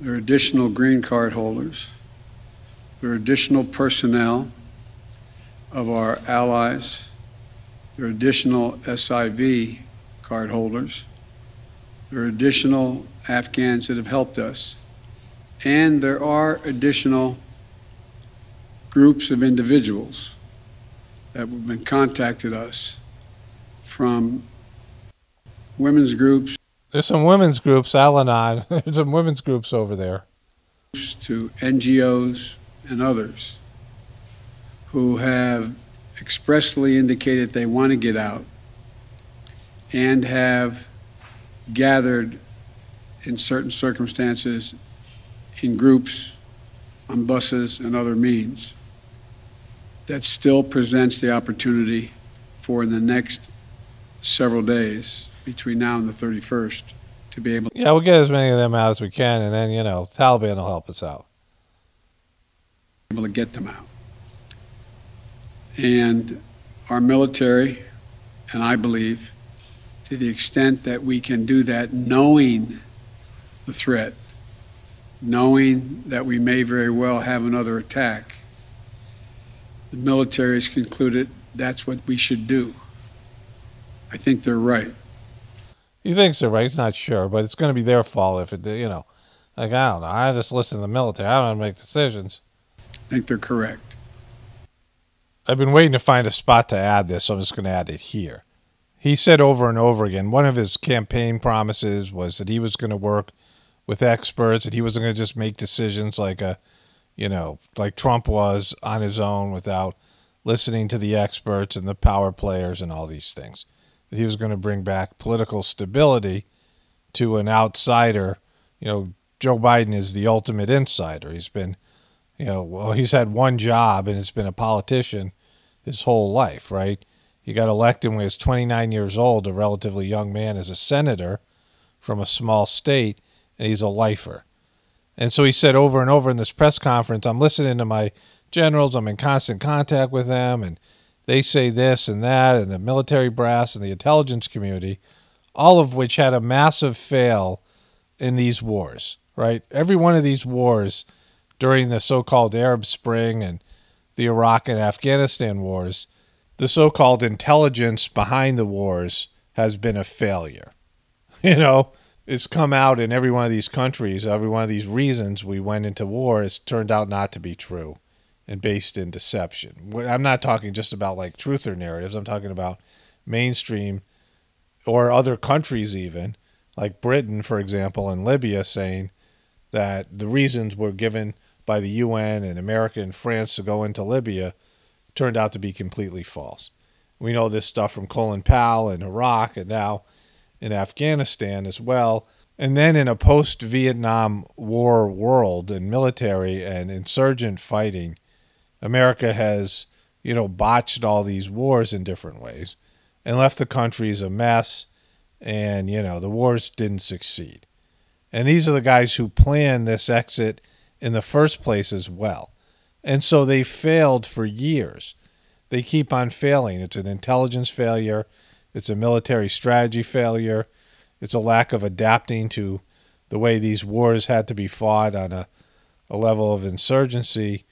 S4: There are additional green card holders. There are additional personnel of our allies. There are additional SIV card holders. There are additional Afghans that have helped us. And there are additional groups of individuals that have been contacted us from women's groups.
S1: There's some women's groups, Al Anon. [LAUGHS] There's some women's groups over there.
S4: To NGOs and others who have expressly indicated they want to get out and have gathered in certain circumstances in groups, on buses, and other means. That still presents the opportunity for in the next several days between now and the 31st to be able
S1: Yeah, we'll get as many of them out as we can, and then, you know, Taliban will help us out.
S4: able to get them out. And our military, and I believe, to the extent that we can do that knowing the threat, knowing that we may very well have another attack, the military has concluded that's what we should do. I think they're right.
S1: He thinks they're right. He's not sure, but it's going to be their fault if it, you know. Like, I don't know. I just listen to the military. I don't make decisions.
S4: I think they're correct.
S1: I've been waiting to find a spot to add this, so I'm just going to add it here. He said over and over again, one of his campaign promises was that he was going to work with experts, that he wasn't going to just make decisions like a, you know, like Trump was on his own without listening to the experts and the power players and all these things. That he was going to bring back political stability to an outsider. You know, Joe Biden is the ultimate insider. He's been, you know, well, he's had one job and it's been a politician his whole life, right? He got elected when he was 29 years old, a relatively young man, as a senator from a small state, and he's a lifer. And so he said over and over in this press conference, I'm listening to my generals, I'm in constant contact with them, and they say this and that, and the military brass and the intelligence community, all of which had a massive fail in these wars, right? Every one of these wars during the so called Arab Spring and the Iraq and Afghanistan wars, the so called intelligence behind the wars has been a failure. [LAUGHS] You know, it's come out in every one of these countries, every one of these reasons we went into war has turned out not to be true and based in deception. I'm not talking just about like truth or narratives, I'm talking about mainstream or other countries, even like Britain, for example, and Libya, saying that the reasons were given by the UN and America and France to go into Libya turned out to be completely false. We know this stuff from Colin Powell in Iraq and now in Afghanistan as well. And then in a post Vietnam War world and military and insurgent fighting, America has, you know, botched all these wars in different ways and left the countries a mess. And, you know, the wars didn't succeed. And these are the guys who planned this exit in the first place as well. And so they failed for years. They keep on failing. It's an intelligence failure, it's a military strategy failure, it's a lack of adapting to the way these wars had to be fought on a, a level of insurgency,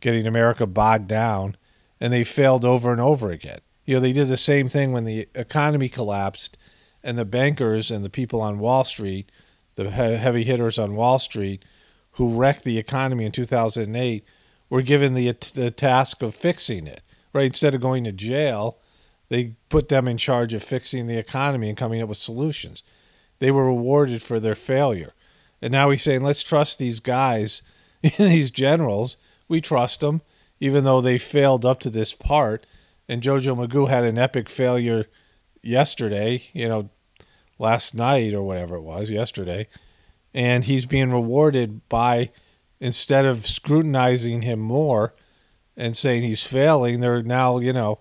S1: getting America bogged down, and they failed over and over again. You know, they did the same thing when the economy collapsed, and the bankers and the people on Wall Street, the heavy hitters on Wall Street, who wrecked the economy in 2008, were given the, the task of fixing it. Right, instead of going to jail, they put them in charge of fixing the economy and coming up with solutions. They were rewarded for their failure. And now he's saying, let's trust these guys, [LAUGHS] these generals. We trust them, even though they failed up to this part. And Jojo Magoo had an epic failure yesterday, you know, last night or whatever it was, yesterday. And he's being rewarded by, instead of scrutinizing him more and saying he's failing, they're now, you know,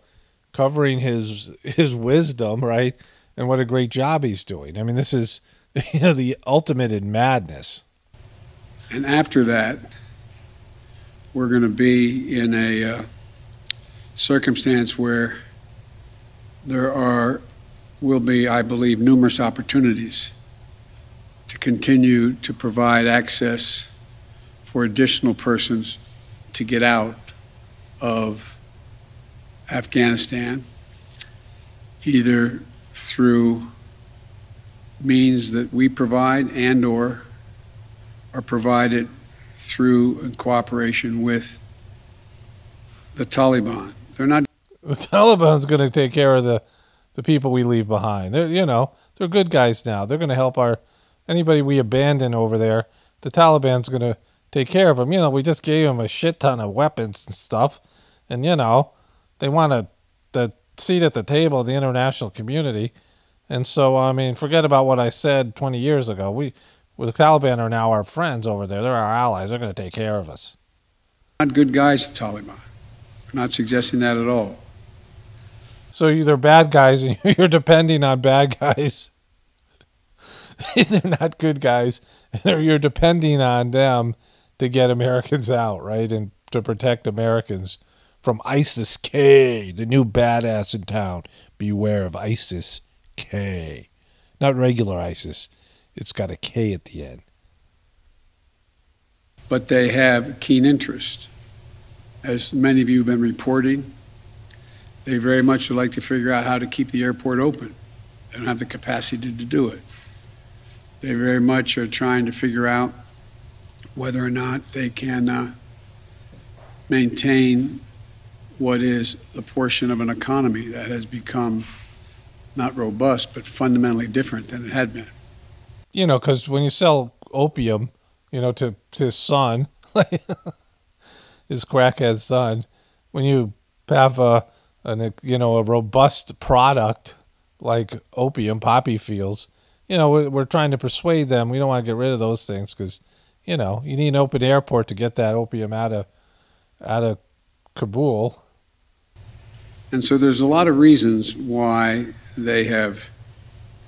S1: covering his his wisdom, right? And what a great job he's doing. I mean, this is [LAUGHS] you know the ultimate in madness.
S4: And after that, we're going to be in a uh, circumstance where there are will be, I believe, numerous opportunities to continue to provide access for additional persons to get out of Afghanistan, either through means that we provide and or are provided through cooperation with the Taliban. They're not
S1: the Taliban's going to take care of the the people we leave behind. They're you know, they're good guys now. They're going to help our anybody we abandon over there. The Taliban's going to take care of them. You know, we just gave them a shit ton of weapons and stuff. And you know, they want a the seat at the table of the international community. And so, I mean, forget about what I said 20 years ago. We, well, the Taliban are now our friends over there. They're our allies. They're going to take care of us.
S4: Not good guys, the Taliban. We're not suggesting that at all.
S1: So they're bad guys, [LAUGHS] and you're depending on bad guys. [LAUGHS] they're not good guys. [LAUGHS] You're depending on them to get Americans out, right, and to protect Americans from ISIS K, the new badass in town. Beware of ISIS K. Not regular ISIS. It's got a K at the end.
S4: But they have keen interest. As many of you have been reporting, they very much would like to figure out how to keep the airport open. They don't have the capacity to do it. They very much are trying to figure out whether or not they can uh, maintain what is a portion of an economy that has become not robust, but fundamentally different than it had been.
S1: You know, because when you sell opium, you know, to, to his son, [LAUGHS] his crackhead son, when you have a, an, you know, a robust product like opium, poppy fields, you know, we're, we're trying to persuade them. We don't want to get rid of those things because, you know, you need an open airport to get that opium out of, out of Kabul
S4: and so there's a lot of reasons why they have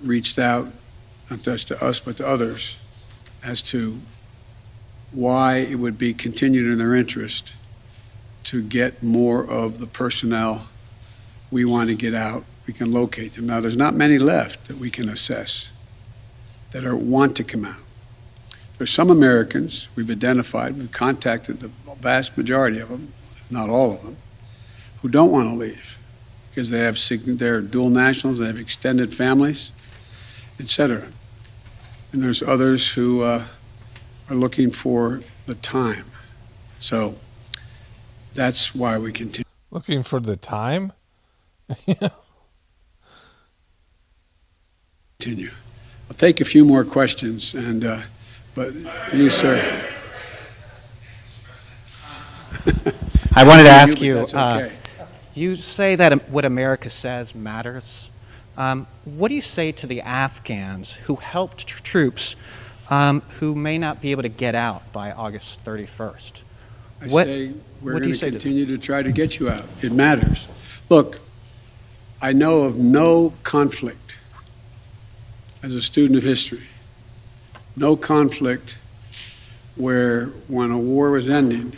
S4: reached out, not just to us, but to others, as to why it would be continued in their interest to get more of the personnel we want to get out. We can locate them. Now, there's not many left that we can assess that are, want to come out. There's some Americans we've identified, we've contacted the vast majority of them, not all of them, who don't want to leave because they have they're dual nationals, they have extended families, etc. And there's others who uh, are looking for the time. So that's why we continue.
S1: Looking for the time? [LAUGHS]
S4: continue. I'll take a few more questions, and uh, but you, sir.
S17: I wanted to [LAUGHS] ask you. Uh, you say that what America says matters. Um, what do you say to the Afghans who helped tr troops um, who may not be able to get out by August 31st?
S4: I what, say we're going to continue to, to try to get you out. It matters. Look, I know of no conflict as a student of history, no conflict where when a war was ending,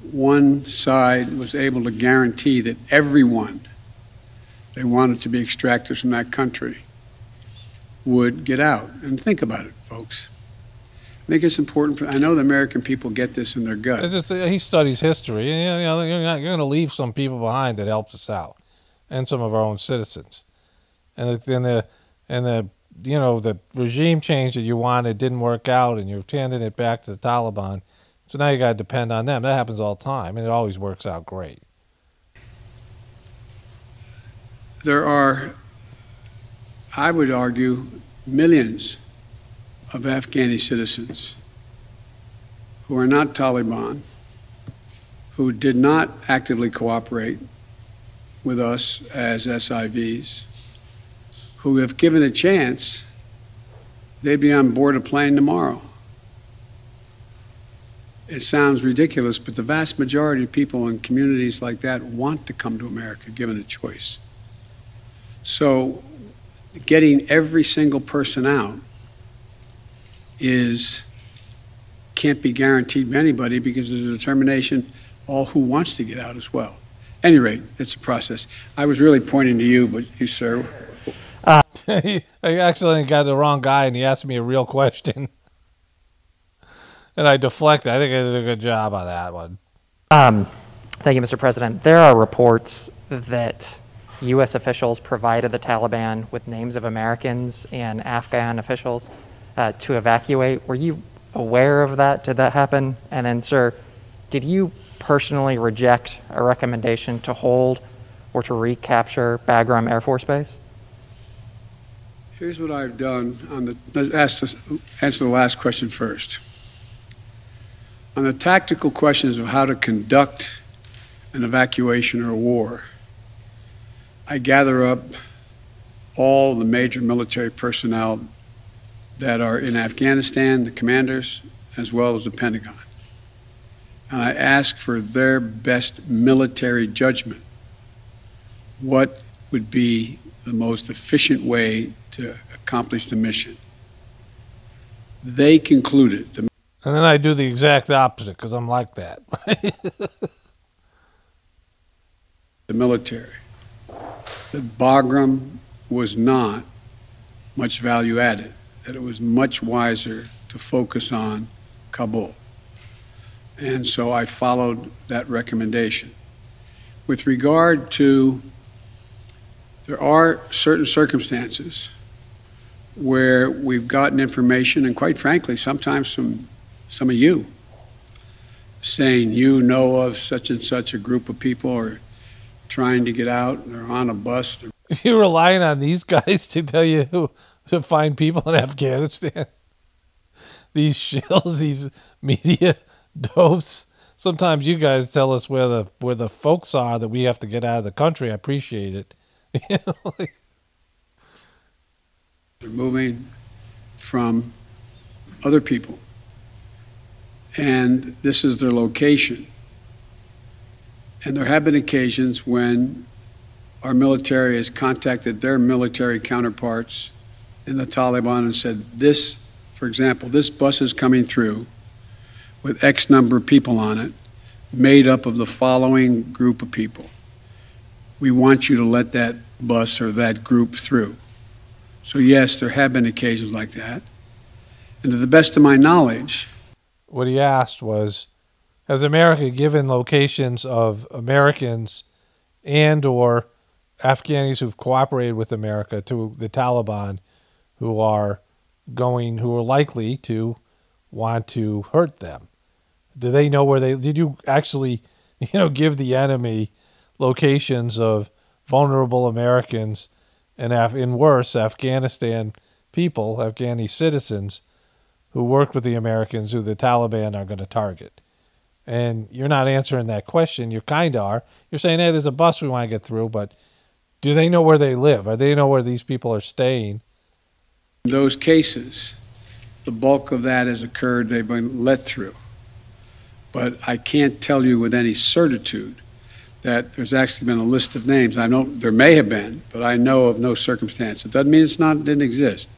S4: one side was able to guarantee that everyone they wanted to be extracted from that country would get out. And think about it, folks. I think it's important. For, I know the American people get this in their gut.
S1: Just, uh, he studies history. You know, you're, you're going to leave some people behind that helps us out, and some of our own citizens. And then the and the you know the regime change that you wanted didn't work out, and you're handing it back to the Taliban. So now you got to depend on them. That happens all the time, and it always works out great.
S4: There are, I would argue, millions of Afghani citizens who are not Taliban, who did not actively cooperate with us as SIVs, who, if given a chance, they'd be on board a plane tomorrow. It sounds ridiculous, but the vast majority of people in communities like that want to come to America given a choice. So, getting every single person out is can't be guaranteed by anybody because there's a determination all who wants to get out as well. At any rate, it's a process. I was really pointing to you, but you, sir. [LAUGHS]
S1: Uh, I accidentally got the wrong guy, and he asked me a real question, [LAUGHS] and I deflected. I think I did a good job on that one.
S18: Um, thank you, Mr. President. There are reports that U.S. officials provided the Taliban with names of Americans and Afghan officials uh, to evacuate. Were you aware of that? Did that happen? And then, sir, did you personally reject a recommendation to hold or to recapture Bagram Air Force Base?
S4: Here's what I've done on the. Let's this, answer the last question first. On the tactical questions of how to conduct an evacuation or a war, I gather up all the major military personnel that are in Afghanistan, the commanders, as well as the Pentagon. And I ask for their best military judgment. What would be the most efficient way to accomplish the mission? They concluded. The
S1: and then I do the exact opposite because I'm like that. [LAUGHS]
S4: the military. That Bagram was not much value added that it was much wiser to focus on Kabul. And so I followed that recommendation. With regard to, there are certain circumstances where we've gotten information, and quite frankly, sometimes from some of you, saying you know of such and such a group of people or trying to get out, they're on a bus. [LAUGHS]
S1: You're relying on these guys to tell you who to find people in [LAUGHS] Afghanistan. [LAUGHS] These shills, these media dopes. Sometimes you guys tell us where the where the folks are that we have to get out of the country. I appreciate it.
S4: They're moving from other people. And this is their location. And there have been occasions when our military has contacted their military counterparts in the Taliban and said, This, for example, this bus is coming through with X number of people on it, made up of the following group of people. We want you to let that bus or that group through. So, yes, there have been occasions like that. And to the best of my knowledge,
S1: what he asked was Has America given locations of Americans and or Afghanis who've cooperated with America to the Taliban who are going, who are likely to want to hurt them? Do they know where they? Did you actually, [LAUGHS] you know, give the enemy locations of vulnerable Americans and Af- in worse Afghanistan people, Afghani citizens, who work with the Americans who the Taliban are going to target? And you're not answering that question. You kind of are. You're saying, hey, there's a bus we want to get through, but do they know where they live? Are they know where these people are staying?
S4: Those cases, the bulk of that has occurred, they've been let through. But I can't tell you with any certitude that there's actually been a list of names. I know there may have been, but I know of no circumstance. It doesn't mean it's not it didn't exist.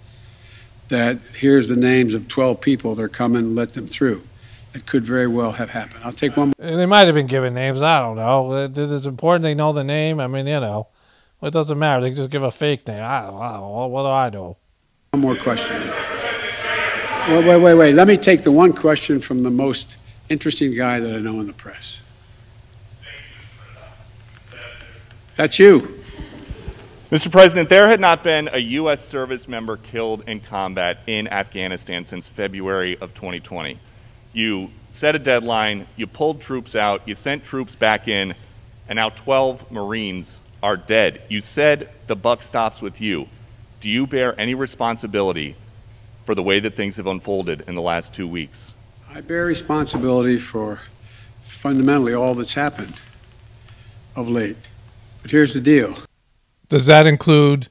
S4: That here's the names of 12 people, they're coming, let them through. It could very well have happened. I'll take one.
S1: More. They might have been given names. I don't know. It's important they know the name. I mean, you know, it doesn't matter. They just give a fake name. I don't know. What do I know?
S4: One more question. Wait, wait, wait, wait. Let me take the one question from the most interesting guy that I know in the press. That's you.
S19: Mr. President, there had not been a U.S. service member killed in combat in Afghanistan since February of 2020. You set a deadline, you pulled troops out, you sent troops back in, and now 12 Marines are dead. You said the buck stops with you. Do you bear any responsibility for the way that things have unfolded in the last two weeks?
S4: I bear responsibility for fundamentally all that's happened of late. But here's the deal.
S1: Does that include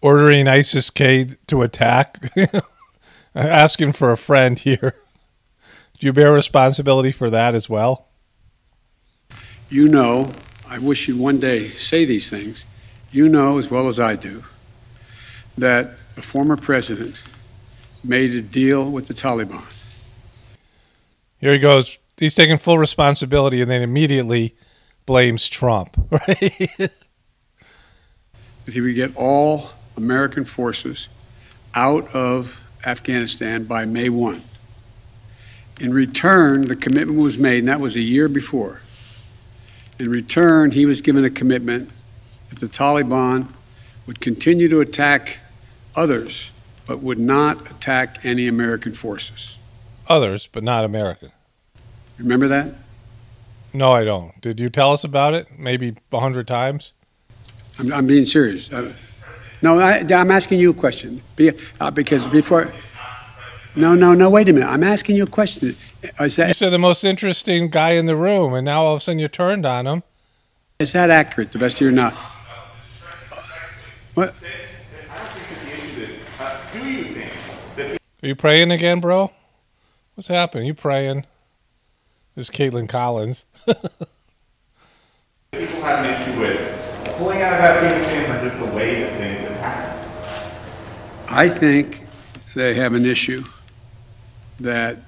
S1: ordering ISIS K to attack? [LAUGHS] Asking for a friend here. Do you bear responsibility for that as well?
S4: You know, I wish you'd one day say these things. You know as well as I do that the former president made a deal with the Taliban.
S1: Here he goes. He's taking full responsibility and then immediately blames Trump, [LAUGHS] right?
S4: that he would get all American forces out of Afghanistan by May 1. In return, the commitment was made, and that was a year before. In return, he was given a commitment that the Taliban would continue to attack others, but would not attack any American forces.
S1: Others, but not American.
S4: Remember that?
S1: No, I don't. Did you tell us about it? Maybe a hundred times.
S4: I'm, I'm being serious. I, no, I, am asking you a question. Uh, because before. No, no, no. Wait a minute. I'm asking you a question. Is that,
S1: you said the most interesting guy in the room, and now all of a sudden you turned on him.
S4: Is that accurate? The best of your knowledge. What?
S1: Are you praying again, bro? What's happening? You praying? There's Kaitlan Collins. [LAUGHS]
S19: People have an issue with pulling out of Afghanistan or just the way that things have happened?
S4: I think they have an issue that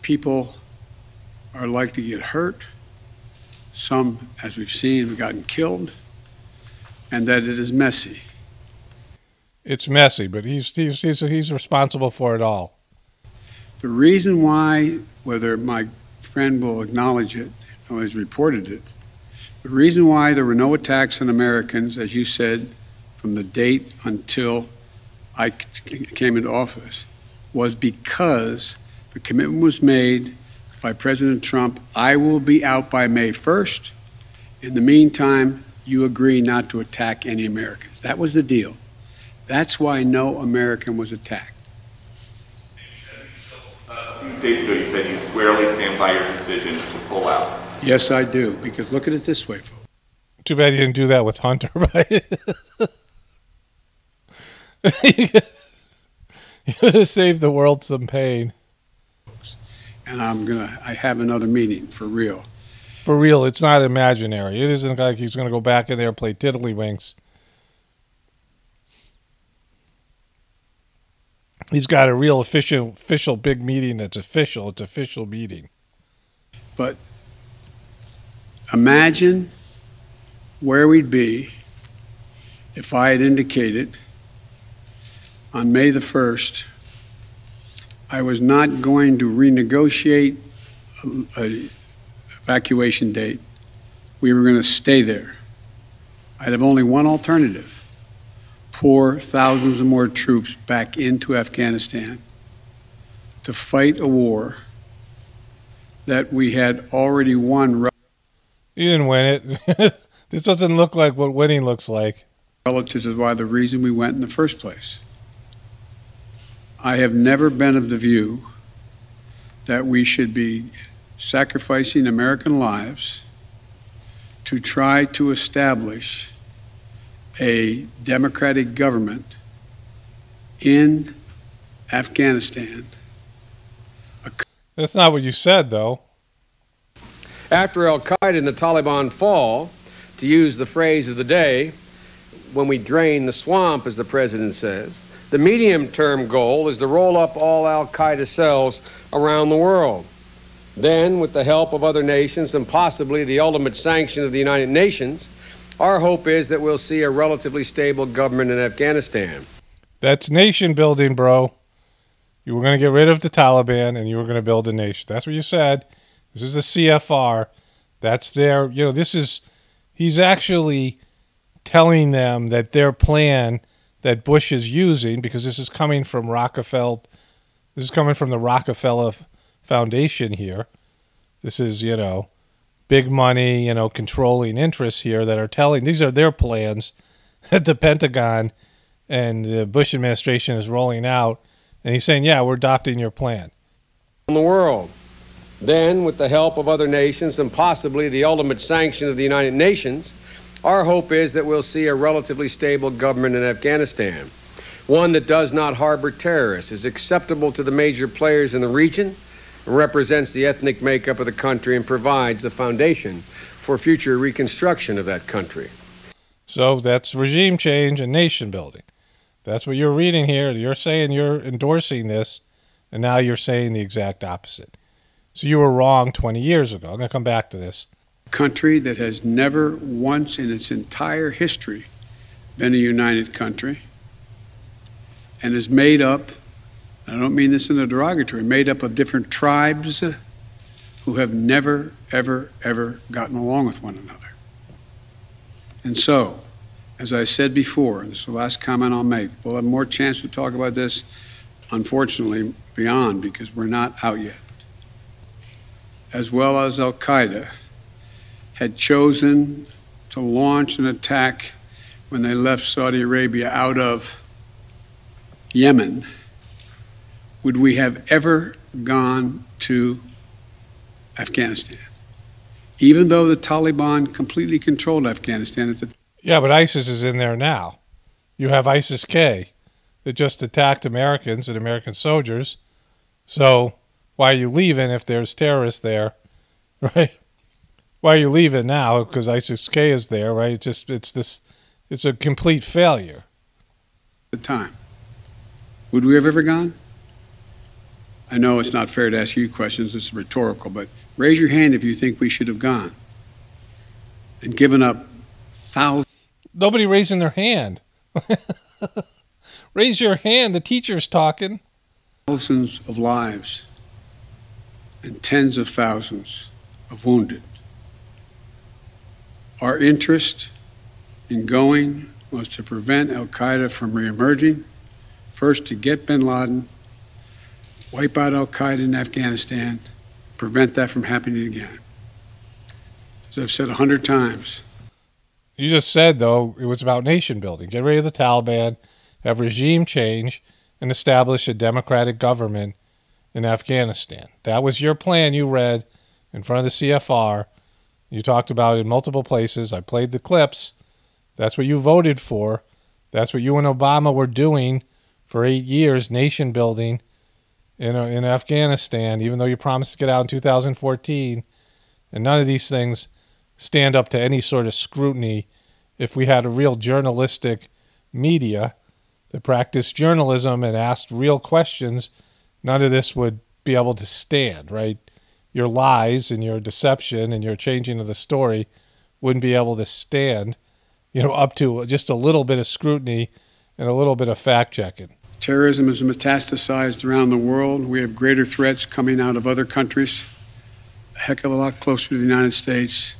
S4: people are likely to get hurt. Some, as we've seen, have gotten killed, and that it is messy.
S1: It's messy, but he's he's he's, he's responsible for it all.
S4: The reason why, whether my friend will acknowledge it or has reported it, the reason why there were no attacks on Americans, as you said, from the date until I came into office, was because the commitment was made by President Trump I will be out by May 1st. In the meantime, you agree not to attack any Americans. That was the deal. That's why no American was attacked.
S19: A few days ago, you said you squarely stand by your decision to pull out.
S4: Yes, I do, because look at it this way, folks.
S1: Too bad you didn't do that with Hunter, [LAUGHS] right? [LAUGHS] [LAUGHS] you could have saved the world some pain.
S4: And I'm gonna. I have another meeting for real.
S1: For real, it's not imaginary. It isn't like he's going to go back in there and play tiddlywinks. He's got a real official, official big meeting that's official. It's official meeting.
S4: But imagine where we'd be if I had indicated on May the 1st I was not going to renegotiate a, a evacuation date. We were going to stay there. I'd have only one alternative pour thousands of more troops back into Afghanistan to fight a war that we had already won.
S1: You didn't win it. [LAUGHS] this doesn't look like what winning looks like.
S4: Relative to why the reason we went in the first place. I have never been of the view that we should be sacrificing American lives to try to establish a democratic government in Afghanistan.
S1: That's not what you said, though.
S13: After Al Qaeda and the Taliban fall, to use the phrase of the day, when we drain the swamp, as the president says, the medium term goal is to roll up all Al Qaeda cells around the world. Then, with the help of other nations and possibly the ultimate sanction of the United Nations, our hope is that we'll see a relatively stable government in Afghanistan.
S1: That's nation building, bro. You were going to get rid of the Taliban and you were going to build a nation. That's what you said. This is the CFR. That's their, you know, this is, he's actually telling them that their plan that Bush is using, because this is coming from Rockefeller, this is coming from the Rockefeller Foundation here. This is, you know, big money, you know, controlling interests here that are telling, these are their plans [LAUGHS] that the Pentagon and the Bush administration is rolling out. And he's saying, yeah, we're adopting your plan.
S13: In the world. Then, with the help of other nations and possibly the ultimate sanction of the United Nations, our hope is that we'll see a relatively stable government in Afghanistan, one that does not harbor terrorists, is acceptable to the major players in the region, represents the ethnic makeup of the country, and provides the foundation for future reconstruction of that country.
S1: So that's regime change and nation building. That's what you're reading here. You're saying you're endorsing this, and now you're saying the exact opposite. So you were wrong 20 years ago. I'm going to come back to this.
S4: Country that has never once in its entire history been a united country and is made up, I don't mean this in a derogatory, made up of different tribes who have never, ever, ever gotten along with one another. And so, as I said before, and this is the last comment I'll make, we'll have more chance to talk about this, unfortunately, beyond because we're not out yet. As well as Al Qaeda had chosen to launch an attack when they left Saudi Arabia out of Yemen, would we have ever gone to Afghanistan? Even though the Taliban completely controlled Afghanistan at the
S1: Yeah, but ISIS is in there now. You have ISIS K that just attacked Americans and American soldiers. So why are you leaving if there's terrorists there, [LAUGHS] right? Why are you leaving now? Because ISIS K is there, right? It's just it's this, it's a complete failure.
S4: the time. Would we have ever gone? I know it's not fair to ask you questions, it's rhetorical, but raise your hand if you think we should have gone and given up thousands.
S1: Nobody raising their hand. [LAUGHS] Raise your hand. The teacher's talking.
S4: thousands of lives and tens of thousands of wounded. Our interest in going was to prevent Al Qaeda from reemerging, first to get bin Laden, wipe out Al Qaeda in Afghanistan, prevent that from happening again. As I've said a hundred times,
S1: You just said though it was about nation building. Get rid of the Taliban, have regime change, and establish a democratic government in Afghanistan. That was your plan. You read in front of the CFR. You talked about it in multiple places. I played the clips. That's what you voted for. That's what you and Obama were doing for eight years, nation building in uh, in Afghanistan. Even though you promised to get out in 2014, and none of these things stand up to any sort of scrutiny if we had a real journalistic media that practiced journalism and asked real questions none of this would be able to stand right your lies and your deception and your changing of the story wouldn't be able to stand you know up to just a little bit of scrutiny and a little bit of fact checking
S4: terrorism is metastasized around the world. We have greater threats coming out of other countries, a heck of a lot closer to the United States.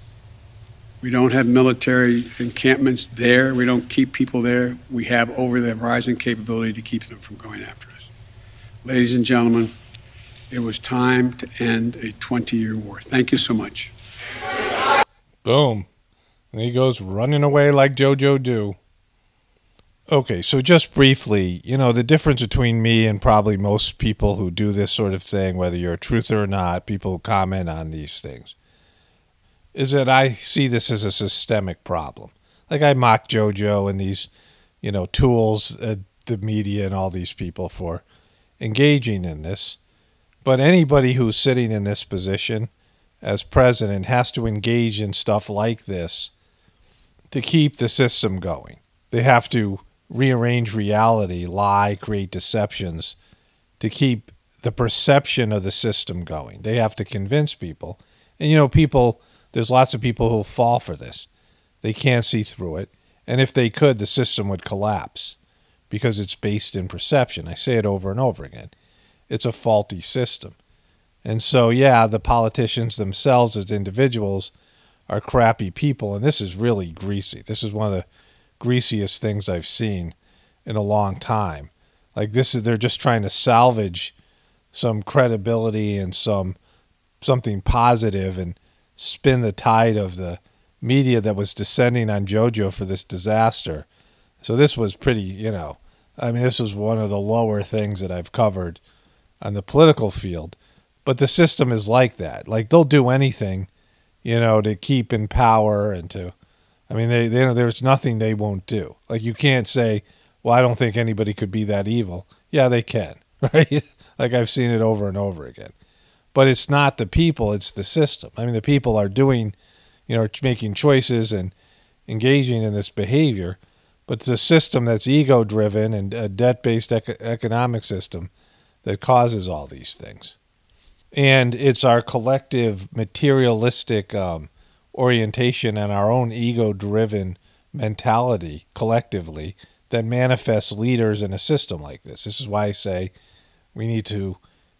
S4: We don't have military encampments there. We don't keep people there. We have over the horizon capability to keep them from going after us. Ladies and gentlemen, it was time to end a 20 year war. Thank you so much.
S1: Boom. And he goes running away like JoJo do. Okay, so just briefly, you know, the difference between me and probably most people who do this sort of thing, whether you're a truther or not, people who comment on these things, is that I see this as a systemic problem. Like I mock JoJo and these, you know, tools, uh, the media and all these people for engaging in this. But anybody who's sitting in this position as president has to engage in stuff like this to keep the system going. They have to rearrange reality, lie, create deceptions to keep the perception of the system going. They have to convince people. And you know, people there's lots of people who'll fall for this. They can't see through it. And if they could, the system would collapse because it's based in perception. I say it over and over again. It's a faulty system. And so, yeah, the politicians themselves as individuals are crappy people. And this is really greasy. This is one of the greasiest things I've seen in a long time. Like this is they're just trying to salvage some credibility and some something positive and spin the tide of the media that was descending on JoJo for this disaster. So this was pretty, you know, I mean, this was one of the lower things that I've covered on the political field. But the system is like that. Like they'll do anything, you know, to keep in power and to, I mean, they, they there's nothing they won't do. Like you can't say, well, I don't think anybody could be that evil. Yeah, they can, [LAUGHS] right? like I've seen it over and over again. But it's not the people, it's the system. I mean, the people are doing, you know, making choices and engaging in this behavior, but it's a system that's ego driven and a debt based ec- economic system that causes all these things. And it's our collective materialistic um, orientation and our own ego driven mentality collectively that manifests leaders in a system like this. This is why I say we need to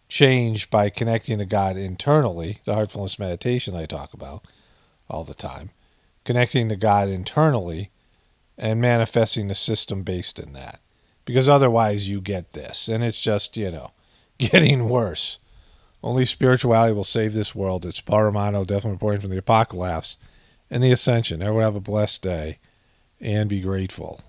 S1: change by connecting to God internally, the heartfulness meditation I talk about all the time, connecting to God internally and manifesting the system based in that. Because otherwise you get this. And it's just, you know, [LAUGHS] getting worse. Only spirituality will save this world. It's Paul Romano, definitely reporting from the Apocalypse and the Ascension. Everyone have a blessed day and be grateful.